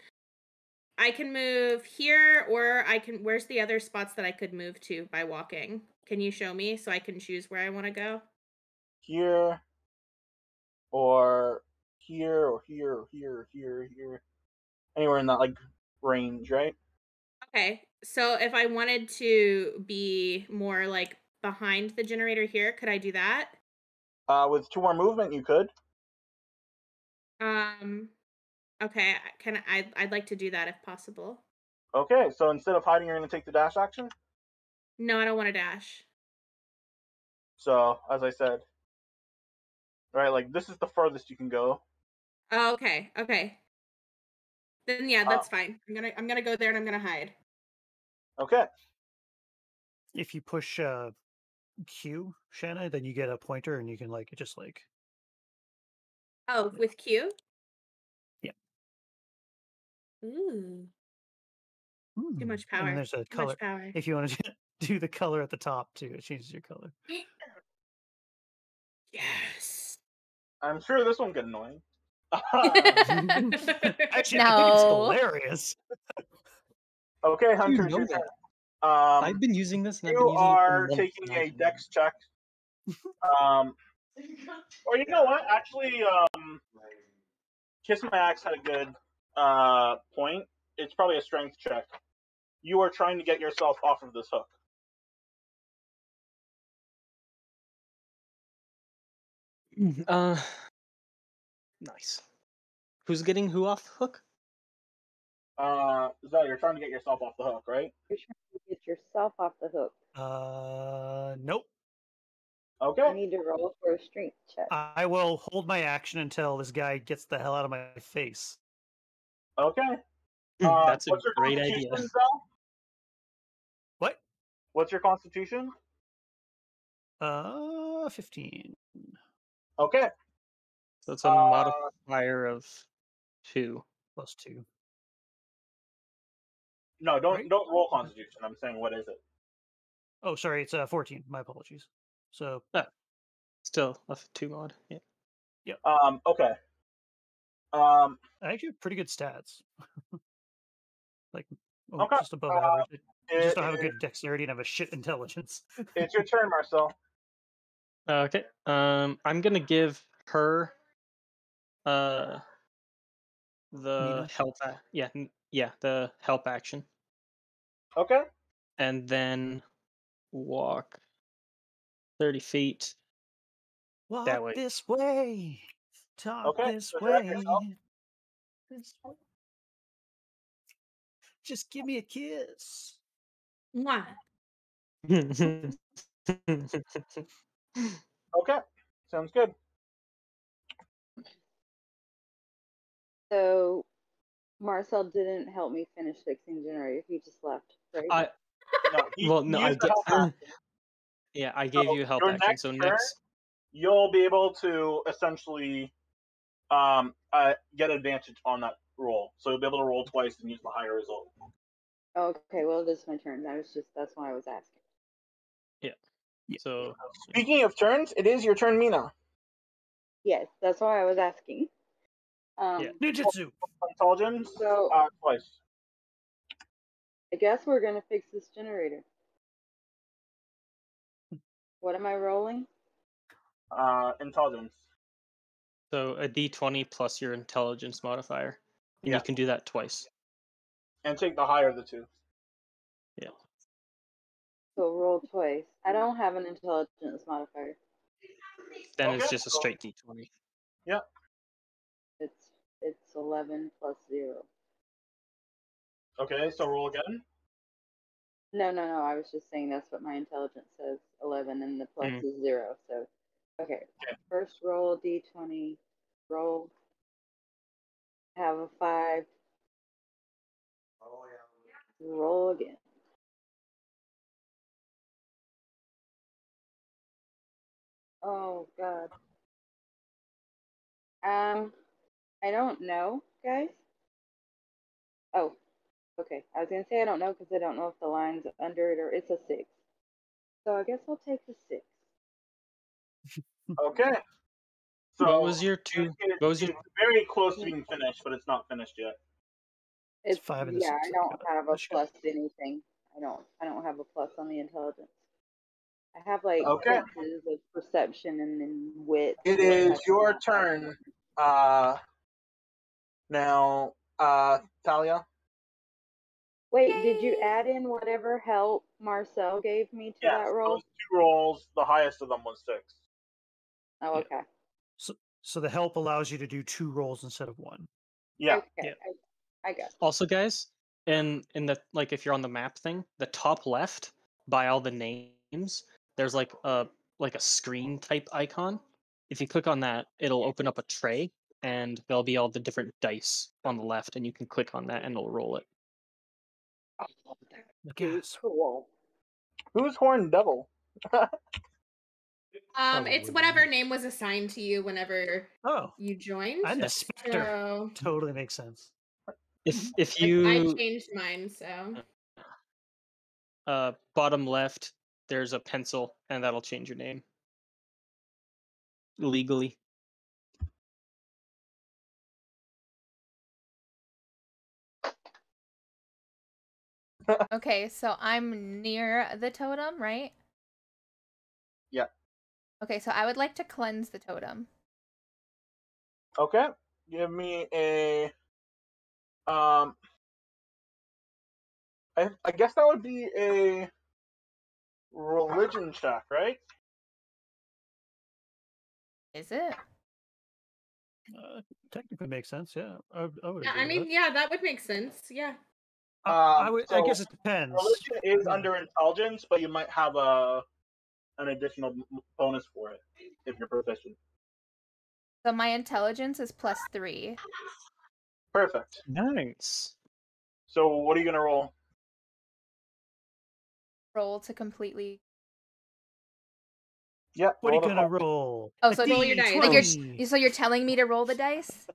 [SPEAKER 5] I can move here, or I can. Where's the other spots that I could move to by walking? Can you show me so I can choose where I want to go?
[SPEAKER 1] Here, or here, or here, or here, or here, or here. Anywhere in that like range, right?
[SPEAKER 5] Okay. So if I wanted to be more like behind the generator here, could I do that?
[SPEAKER 1] Uh, with two more movement, you could.
[SPEAKER 5] Um. Okay. I- Can I? I'd like to do that if possible.
[SPEAKER 1] Okay, so instead of hiding, you're gonna take the dash action.
[SPEAKER 5] No, I don't want to dash.
[SPEAKER 1] So as I said, right, like this is the furthest you can go.
[SPEAKER 5] Oh, okay, okay. Then yeah,
[SPEAKER 1] Uh,
[SPEAKER 5] that's fine. I'm gonna I'm gonna go there and I'm gonna hide.
[SPEAKER 1] Okay.
[SPEAKER 4] If you push uh, Q, Shanna, then you get a pointer and you can like just like
[SPEAKER 5] Oh, with Q.
[SPEAKER 4] Yeah.
[SPEAKER 5] Ooh,
[SPEAKER 4] hmm,
[SPEAKER 5] too much power.
[SPEAKER 4] then there's a
[SPEAKER 5] Too
[SPEAKER 4] color.
[SPEAKER 5] much power.
[SPEAKER 4] If you want to (laughs) do the color at the top too, it changes your color. (gasps)
[SPEAKER 5] Yes.
[SPEAKER 1] I'm sure this won't get annoying. (laughs)
[SPEAKER 4] Actually, I think it's hilarious.
[SPEAKER 1] okay, Hunter,
[SPEAKER 6] know that?
[SPEAKER 1] Um,
[SPEAKER 6] I've been using this and
[SPEAKER 1] you
[SPEAKER 6] been using
[SPEAKER 1] are
[SPEAKER 6] months
[SPEAKER 1] taking a dex check. Um, or you know what? Actually, um, Kiss My Axe had a good uh, point. It's probably a strength check. You are trying to get yourself off of this hook.
[SPEAKER 6] Uh, Nice. Who's getting who off the hook?
[SPEAKER 1] Uh, Zoe, you're trying to get yourself off the hook, right?
[SPEAKER 2] You're trying to get yourself off the hook.
[SPEAKER 4] Uh, nope.
[SPEAKER 1] Okay.
[SPEAKER 2] I need to roll for a strength check.
[SPEAKER 4] I will hold my action until this guy gets the hell out of my face.
[SPEAKER 1] Okay. Uh,
[SPEAKER 6] That's a
[SPEAKER 1] what's your
[SPEAKER 6] great idea.
[SPEAKER 1] Zoe?
[SPEAKER 4] What?
[SPEAKER 1] What's your constitution?
[SPEAKER 4] Uh, fifteen
[SPEAKER 1] Okay.
[SPEAKER 6] So it's a
[SPEAKER 1] Uh,
[SPEAKER 6] modifier of two.
[SPEAKER 4] plus two.
[SPEAKER 1] No, don't
[SPEAKER 4] Right.
[SPEAKER 1] don't roll constitution. I'm saying what is it?
[SPEAKER 4] Oh, sorry, it's uh fourteen. My apologies. So
[SPEAKER 6] Still a two mod. Yeah. Yeah.
[SPEAKER 1] Um. Okay. Um.
[SPEAKER 4] I actually have pretty good stats. (laughs) like oh,
[SPEAKER 1] Okay,
[SPEAKER 4] just above
[SPEAKER 1] uh,
[SPEAKER 4] average. I just don't have a good dexterity and have a shit intelligence.
[SPEAKER 1] it's your turn, Marcel. (laughs)
[SPEAKER 6] Okay. Um, I'm gonna give her uh the
[SPEAKER 4] Nina?
[SPEAKER 6] help. A- yeah, yeah, the help action,
[SPEAKER 1] Okay.
[SPEAKER 6] and then walk thirty feet.
[SPEAKER 4] Walk
[SPEAKER 6] That way.
[SPEAKER 4] this way. Talk
[SPEAKER 1] Okay,
[SPEAKER 4] this
[SPEAKER 1] so
[SPEAKER 4] way. This way. Just give me a kiss.
[SPEAKER 5] Mwah. (laughs)
[SPEAKER 1] Okay. Sounds good.
[SPEAKER 2] So Marcel didn't help me finish fixing generator. He just left, right?
[SPEAKER 6] I (laughs)
[SPEAKER 1] No, he-
[SPEAKER 6] well, no, I did.
[SPEAKER 1] help. (laughs)
[SPEAKER 6] Yeah, I gave
[SPEAKER 1] So
[SPEAKER 6] you help
[SPEAKER 1] your
[SPEAKER 6] action.
[SPEAKER 1] next
[SPEAKER 6] So
[SPEAKER 1] turn-
[SPEAKER 6] next,
[SPEAKER 1] You'll be able to essentially um uh, get advantage on that roll. So you'll be able to roll twice and use the higher result.
[SPEAKER 2] okay, well it is my turn. That was just that's why I was asking. Yeah.
[SPEAKER 6] So
[SPEAKER 1] Speaking of turns, it is your turn, Mina.
[SPEAKER 2] Yes, that's why I was asking. Um
[SPEAKER 6] Yeah.
[SPEAKER 4] Ninjutsu.
[SPEAKER 1] Intelligence,
[SPEAKER 2] so
[SPEAKER 1] uh, twice.
[SPEAKER 2] I guess we're gonna fix this generator. What am I rolling?
[SPEAKER 1] Uh, intelligence.
[SPEAKER 6] so a d20 plus your intelligence modifier, and
[SPEAKER 1] Yeah.
[SPEAKER 6] you can do that twice.
[SPEAKER 1] And take the higher of the two.
[SPEAKER 6] Yeah.
[SPEAKER 2] So roll twice. I don't have an intelligence modifier.
[SPEAKER 6] Then it's just a straight d20.
[SPEAKER 2] It's it's eleven plus zero.
[SPEAKER 1] Okay, so roll again.
[SPEAKER 2] No, no, no. I was just saying that's what my intelligence says. Eleven, and the plus
[SPEAKER 6] Mhm.
[SPEAKER 2] is zero. So, okay.
[SPEAKER 1] Okay.
[SPEAKER 2] First roll d twenty. Roll. Have a five. Oh, yeah. Roll again. Oh God. Um, I don't know, guys. Oh, okay. I was gonna say I don't know because I don't know if the line's under it or it's a six. So I guess I'll take the six.
[SPEAKER 1] Okay. So
[SPEAKER 6] what was your two?
[SPEAKER 1] It's,
[SPEAKER 6] What was your?
[SPEAKER 1] very close to being finished, but it's not finished yet.
[SPEAKER 2] It's
[SPEAKER 4] five and a
[SPEAKER 2] yeah.
[SPEAKER 4] six,
[SPEAKER 2] I
[SPEAKER 4] I
[SPEAKER 2] don't
[SPEAKER 4] got it.
[SPEAKER 2] have a plus to anything. I don't. I don't have a plus on the intelligence. I have like
[SPEAKER 1] Okay.
[SPEAKER 2] senses of perception and then wit.
[SPEAKER 1] It
[SPEAKER 2] which I
[SPEAKER 1] is
[SPEAKER 2] do
[SPEAKER 1] your turn. Uh, now, uh, Talia.
[SPEAKER 2] Wait, did you add in whatever help Marcel gave me to
[SPEAKER 1] Yes,
[SPEAKER 2] that roll?
[SPEAKER 1] those two rolls. The highest of them was six.
[SPEAKER 2] Oh,
[SPEAKER 4] Yeah.
[SPEAKER 2] okay.
[SPEAKER 4] So, so the help allows you to do two rolls instead of one.
[SPEAKER 1] Yeah.
[SPEAKER 2] Okay.
[SPEAKER 6] Yeah.
[SPEAKER 2] I, I got. it.
[SPEAKER 6] Also, guys, in in the like, if you're on the map thing, the top left by all the names, there's like a like a screen type icon. If you click on that, it'll open up a tray, and there'll be all the different dice on the left, and you can click on that, and it'll roll it.
[SPEAKER 4] I Yes.
[SPEAKER 2] Cool.
[SPEAKER 1] Who's Horned Devil? (laughs)
[SPEAKER 5] Um, it's whatever
[SPEAKER 4] me.
[SPEAKER 5] name was assigned to you whenever
[SPEAKER 4] Oh,
[SPEAKER 5] you joined.
[SPEAKER 4] I'm the specter.
[SPEAKER 5] So
[SPEAKER 4] Totally makes sense.
[SPEAKER 6] If if
[SPEAKER 5] I, I changed mine, so
[SPEAKER 6] uh bottom left, there's a pencil, and that'll change your name legally.
[SPEAKER 3] Okay, so I'm near the totem, right?
[SPEAKER 1] Yeah.
[SPEAKER 3] Okay, so I would like to cleanse the totem.
[SPEAKER 1] Okay. Give me a. Um. I I guess that would be a religion check, right?
[SPEAKER 3] Is it?
[SPEAKER 4] Uh, technically makes sense. Yeah, I, I would.
[SPEAKER 5] Yeah, I mean,
[SPEAKER 4] that.
[SPEAKER 5] yeah, that would make sense. Yeah.
[SPEAKER 4] I, I
[SPEAKER 1] Um,
[SPEAKER 4] would. I guess it depends.
[SPEAKER 1] Religion is
[SPEAKER 4] Yeah.
[SPEAKER 1] under intelligence, but you might have a an additional bonus for it if you're proficient.
[SPEAKER 3] So my intelligence is plus three.
[SPEAKER 1] Perfect.
[SPEAKER 6] Nice.
[SPEAKER 1] So what are you gonna roll?
[SPEAKER 3] Roll to completely.
[SPEAKER 1] Yep.
[SPEAKER 4] What are you gonna
[SPEAKER 1] call.
[SPEAKER 4] roll?
[SPEAKER 3] Oh, so
[SPEAKER 5] roll your dice.
[SPEAKER 3] Like you're, so you're telling me to roll the dice?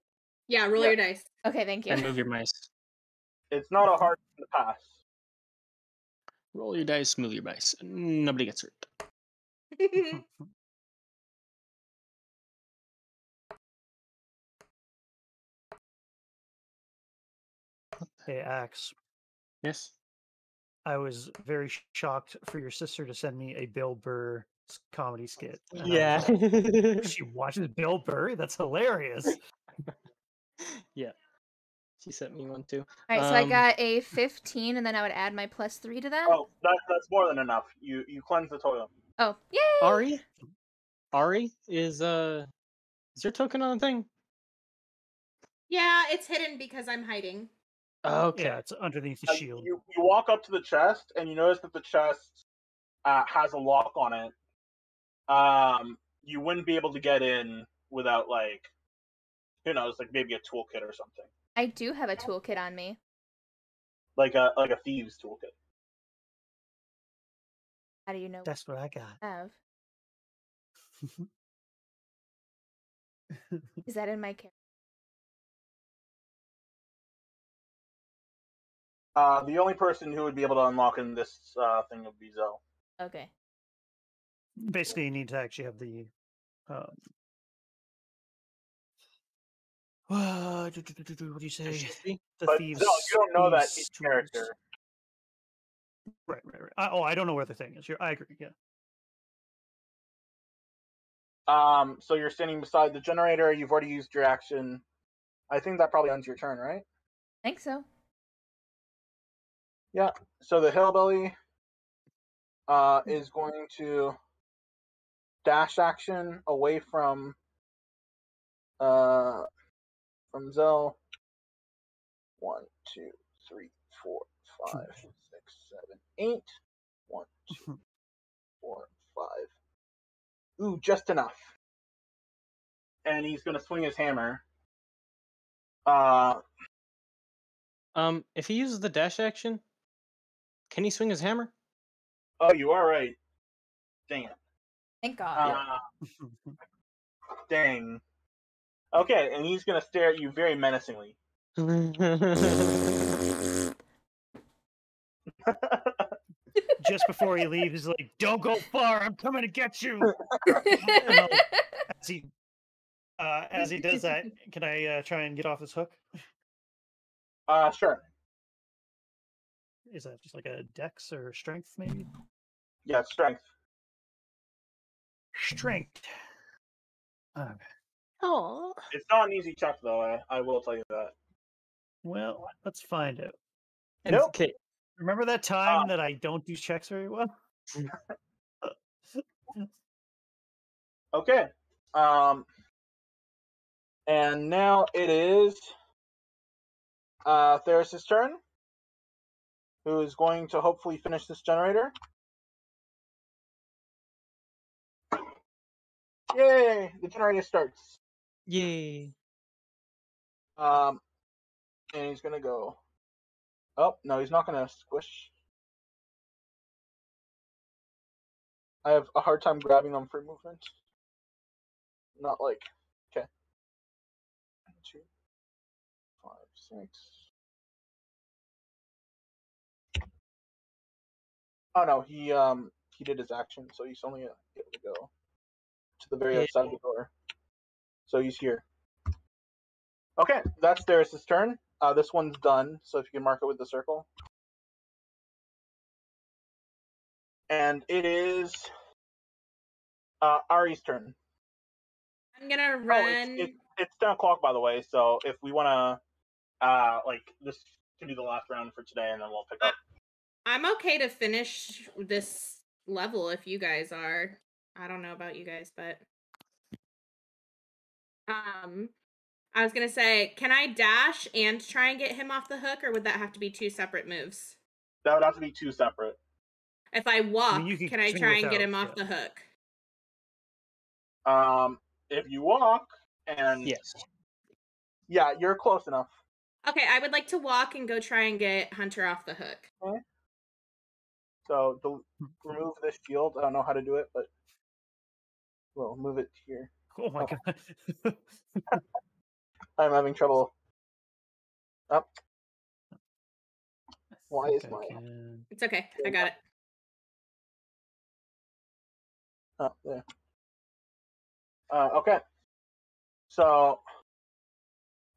[SPEAKER 5] Yeah, roll
[SPEAKER 1] Yeah.
[SPEAKER 5] your dice.
[SPEAKER 3] Okay, thank you.
[SPEAKER 6] And move your mice.
[SPEAKER 1] It's not a hard one to pass.
[SPEAKER 6] Roll your dice, move your dice. Nobody gets hurt. (laughs)
[SPEAKER 4] Hey, Axe.
[SPEAKER 6] Yes.
[SPEAKER 4] I was very sh- shocked for your sister to send me a Bill Burr comedy skit. and I was
[SPEAKER 6] Yeah.
[SPEAKER 4] like, (laughs) she watches Bill Burr. That's hilarious. (laughs)
[SPEAKER 6] yeah. She sent me one too.
[SPEAKER 3] All right, so I
[SPEAKER 6] Um,
[SPEAKER 3] got a 15, and then I would add my plus three to that.
[SPEAKER 1] Oh, that, that's more than enough. You you cleanse the toilet.
[SPEAKER 3] Oh, yay!
[SPEAKER 6] Ari? Ari is uh is your token on the thing?
[SPEAKER 5] yeah, it's hidden because I'm hiding.
[SPEAKER 6] Okay.
[SPEAKER 4] Yeah, it's underneath the
[SPEAKER 1] Uh,
[SPEAKER 4] shield.
[SPEAKER 1] You you walk up to the chest and you notice that the chest uh, has a lock on it. Um, you wouldn't be able to get in without like, who knows, like maybe a toolkit or something,
[SPEAKER 3] I do have a toolkit on me.
[SPEAKER 1] like a like a thieves toolkit.
[SPEAKER 3] How do you know
[SPEAKER 4] That's what I got.
[SPEAKER 3] have? (laughs) Is that in my character?
[SPEAKER 1] Uh, the only person who would be able to unlock in this uh, thing would be Zell.
[SPEAKER 3] Okay.
[SPEAKER 4] Basically, you need to actually have the. Um, what do you say? The
[SPEAKER 1] But
[SPEAKER 4] thieves.
[SPEAKER 1] Zell, you don't know that
[SPEAKER 4] thieves
[SPEAKER 1] each
[SPEAKER 4] tools.
[SPEAKER 1] character.
[SPEAKER 4] Right, right, right. I, oh, I don't know where the thing is. You're, I agree. Yeah.
[SPEAKER 1] Um, so you're standing beside the generator. You've already used your action. I think that probably ends your turn, right?
[SPEAKER 3] I think so. Yeah.
[SPEAKER 1] So the hillbilly uh, is going to dash action away from uh, from Zell. One, two, three, four, five, (laughs) six, seven, eight. One, two, (laughs) four, five. Ooh, just enough. And he's gonna swing his hammer. Uh,
[SPEAKER 6] Um, if he uses the dash action, can he swing his hammer?
[SPEAKER 1] oh, you are right. Dang it.
[SPEAKER 3] Thank God.
[SPEAKER 1] Uh, (laughs) dang. Okay, and he's gonna stare at you very menacingly. (laughs)
[SPEAKER 4] Just before he leaves, he's like, "Don't go far. I'm coming to get you." (laughs) As he, uh, as he does that, can I uh, try and get off this hook?
[SPEAKER 1] Uh, sure.
[SPEAKER 4] Is that just like a dex or strength, maybe?
[SPEAKER 1] Yeah, strength.
[SPEAKER 4] Strength. Okay.
[SPEAKER 6] Oh.
[SPEAKER 1] It's not an easy check, though. I, I will tell you that.
[SPEAKER 4] Well, let's find out.
[SPEAKER 1] Nope.
[SPEAKER 6] Okay.
[SPEAKER 4] Remember that time that I don't do checks very well? (laughs)
[SPEAKER 1] Okay. Um, and now it is uh, Theris' turn, who is going to hopefully finish this generator. Yay! The generator starts.
[SPEAKER 6] Yay.
[SPEAKER 1] Um, and he's gonna go. Oh no, he's not gonna squish. I have a hard time grabbing them for movement. Not like okay. Two, five, six. Oh no, he um he did his action, so he's only able to go to the very
[SPEAKER 6] Yeah.
[SPEAKER 1] outside of the door. So he's here. Okay, that's Theris' turn. Uh, this one's done, so if you can mark it with the circle. And it is uh, Ari's turn.
[SPEAKER 5] I'm gonna
[SPEAKER 1] Oh,
[SPEAKER 5] run.
[SPEAKER 1] it's, it's, it's 10 o'clock, by the way, so if we want to, uh, like, this can be the last round for today, and then we'll pick up.
[SPEAKER 5] I'm okay to finish this level if you guys are. I don't know about you guys, but um I was gonna say, can I dash and try and get him off the hook, or would that have to be two separate moves?
[SPEAKER 1] That would have to be two separate.
[SPEAKER 5] If I walk,
[SPEAKER 4] you could
[SPEAKER 5] can I try and get
[SPEAKER 4] without,
[SPEAKER 5] him off
[SPEAKER 4] yeah.
[SPEAKER 5] the hook?
[SPEAKER 1] Um, if you walk and
[SPEAKER 6] Yes.
[SPEAKER 1] yeah, you're close enough.
[SPEAKER 5] Okay, I would like to walk and go try and get Hunter off the hook. Okay.
[SPEAKER 1] So del- remove this shield. I don't know how to do it, but we'll move it here.
[SPEAKER 4] Oh my
[SPEAKER 1] Oh.
[SPEAKER 4] god. (laughs)
[SPEAKER 1] I'm having trouble. Up. Why is my
[SPEAKER 4] can-
[SPEAKER 5] It's okay, I got it.
[SPEAKER 1] Oh, there. Uh, okay. So,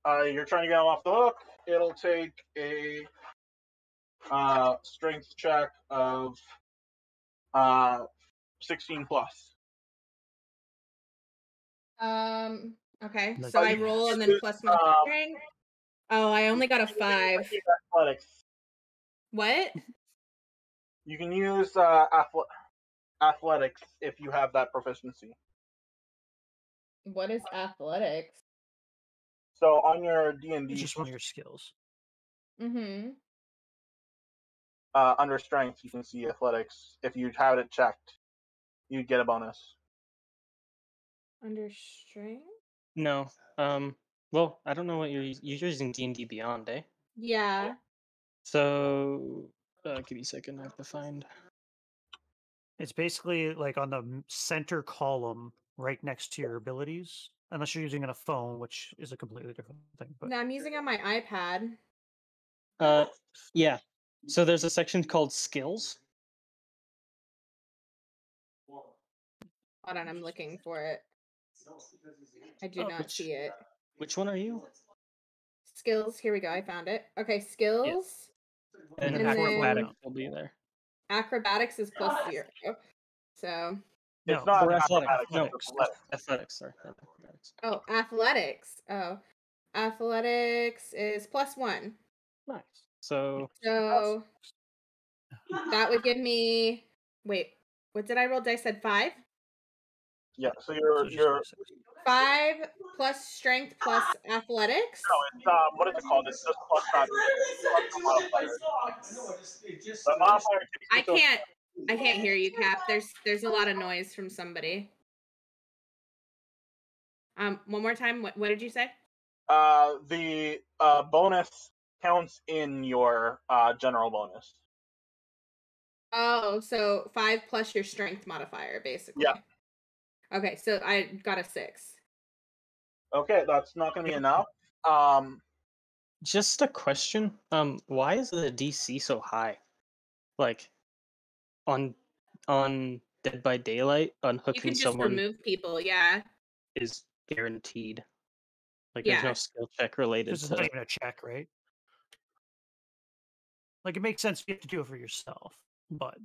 [SPEAKER 1] uh, you're trying to get him off the hook. It'll take a uh, strength check of uh, 16 plus.
[SPEAKER 5] Um. Okay,
[SPEAKER 4] Like-
[SPEAKER 5] so I roll and then plus my
[SPEAKER 1] um,
[SPEAKER 5] strength. Oh, I only got a five.
[SPEAKER 1] Athletics.
[SPEAKER 5] What?
[SPEAKER 1] You can use uh, athletics if you have that proficiency.
[SPEAKER 5] What is athletics?
[SPEAKER 1] So on your D and D,
[SPEAKER 4] just one of your skills.
[SPEAKER 5] Mm-hmm.
[SPEAKER 1] uh, under strength, you can see athletics. If you have it checked, you'd get a bonus.
[SPEAKER 5] Under strength?
[SPEAKER 6] No. Um. Well, I don't know what you're us- you're using D and D Beyond, eh?
[SPEAKER 5] Yeah.
[SPEAKER 6] So, uh, give me a second. I have to find.
[SPEAKER 4] It's basically like on the m- center column right next to your abilities. Unless you're using it on a phone, which is a completely different thing. But
[SPEAKER 5] No, I'm using on my iPad.
[SPEAKER 6] Uh, yeah. So there's a section called skills.
[SPEAKER 5] Hold on, I'm looking for it. I do
[SPEAKER 4] Oh,
[SPEAKER 5] not
[SPEAKER 6] which-
[SPEAKER 5] see it.
[SPEAKER 6] Which one are you?
[SPEAKER 5] Skills. Here we go. I found it. Okay, skills.
[SPEAKER 6] And,
[SPEAKER 5] And
[SPEAKER 6] acrobatic
[SPEAKER 5] then-
[SPEAKER 6] will be there.
[SPEAKER 5] Acrobatics is plus zero. So,
[SPEAKER 4] no,
[SPEAKER 1] It's not
[SPEAKER 6] Or athletics.
[SPEAKER 1] acrobatics,
[SPEAKER 6] No,
[SPEAKER 1] athletics.
[SPEAKER 6] athletics. Sorry, not
[SPEAKER 5] oh, athletics. Oh, athletics is plus one.
[SPEAKER 6] Nice. So
[SPEAKER 5] So that would give me. Wait, what did I roll? Dice said five.
[SPEAKER 1] Yeah, so
[SPEAKER 4] so
[SPEAKER 1] you're you're.
[SPEAKER 5] Five plus strength plus athletics.
[SPEAKER 1] no, it's um what is it called? It's just plus five. Plus the modifier. The modifier takes
[SPEAKER 5] I can't. I can't hear you, Cap. There's there's a lot of noise from somebody. Um, one more time. What what did you say?
[SPEAKER 1] Uh, the uh bonus counts in your uh general bonus.
[SPEAKER 5] Oh, so five plus your strength modifier, basically.
[SPEAKER 1] Yeah.
[SPEAKER 5] Okay, so I got a six.
[SPEAKER 1] Okay, that's not gonna be enough. Um,
[SPEAKER 6] just a question. Um, why is the DC so high? Like, on on Dead by Daylight, unhooking
[SPEAKER 5] You
[SPEAKER 6] unhooking
[SPEAKER 5] can just
[SPEAKER 6] someone
[SPEAKER 5] remove people. Yeah.
[SPEAKER 6] is guaranteed. Like, there's no skill check related
[SPEAKER 4] This is
[SPEAKER 6] to.
[SPEAKER 4] not even a check, right? Like it makes sense you have to do it for yourself, but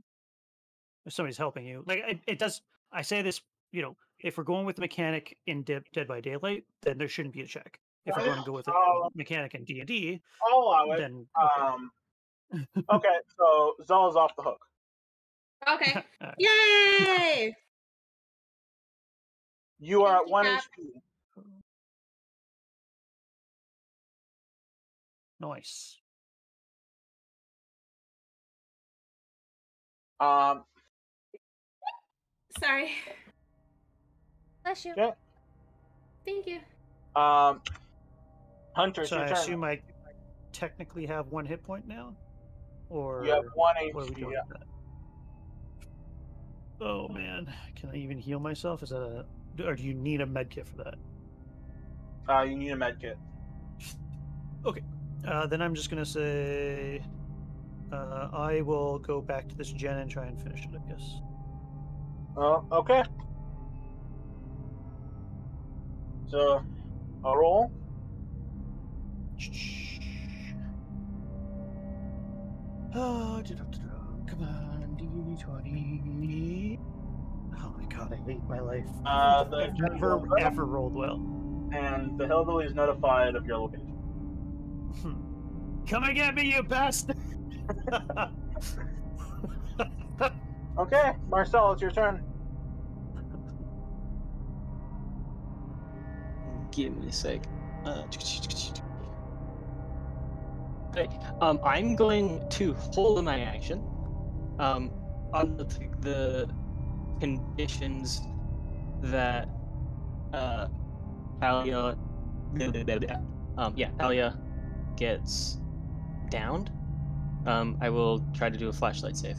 [SPEAKER 4] if somebody's helping you, like it, it does. I say this, you know, if we're going with the mechanic in Dead, Dead by Daylight, then there shouldn't be a check. If we're going to go with a
[SPEAKER 1] Oh.
[SPEAKER 4] mechanic in D and D,
[SPEAKER 1] I'll allow it.
[SPEAKER 4] then okay.
[SPEAKER 1] Um, (laughs) okay, so Zell is off the hook.
[SPEAKER 5] Okay. (laughs)
[SPEAKER 4] Alright.
[SPEAKER 5] Yay! (laughs)
[SPEAKER 1] You are at one
[SPEAKER 5] Cap.
[SPEAKER 1] HP.
[SPEAKER 4] nice.
[SPEAKER 1] Um,
[SPEAKER 5] Sorry.
[SPEAKER 3] Bless you.
[SPEAKER 1] Yeah.
[SPEAKER 5] Thank you.
[SPEAKER 1] um, Hunter,
[SPEAKER 4] So I
[SPEAKER 1] turn.
[SPEAKER 4] assume I technically have one hit point now, or
[SPEAKER 1] you have one
[SPEAKER 4] what are we
[SPEAKER 1] HP.
[SPEAKER 4] doing?
[SPEAKER 1] Yeah.
[SPEAKER 4] with that? Oh man, can I even heal myself? Is that a or do you need a med kit for that?
[SPEAKER 1] Uh, you need a med kit.
[SPEAKER 4] Uh, then I'm just gonna say, uh, I will go back to this gen and try and finish it. I guess.
[SPEAKER 1] Uh, okay. So, a roll.
[SPEAKER 4] Oh, come on, D20. Oh my god, I hate my life.
[SPEAKER 1] Uh, the
[SPEAKER 4] I've never ever rolled well.
[SPEAKER 1] and the hillbilly is notified of your location.
[SPEAKER 4] Hmm. Come and get me, you bastard! (laughs)
[SPEAKER 1] Okay, Marcel, it's your turn.
[SPEAKER 6] Give me a sec. Uh. Um, I'm going to hold my action. Um, on the, the conditions that uh, Talia, um, yeah, Talia gets downed. Um, I will try to do a flashlight save.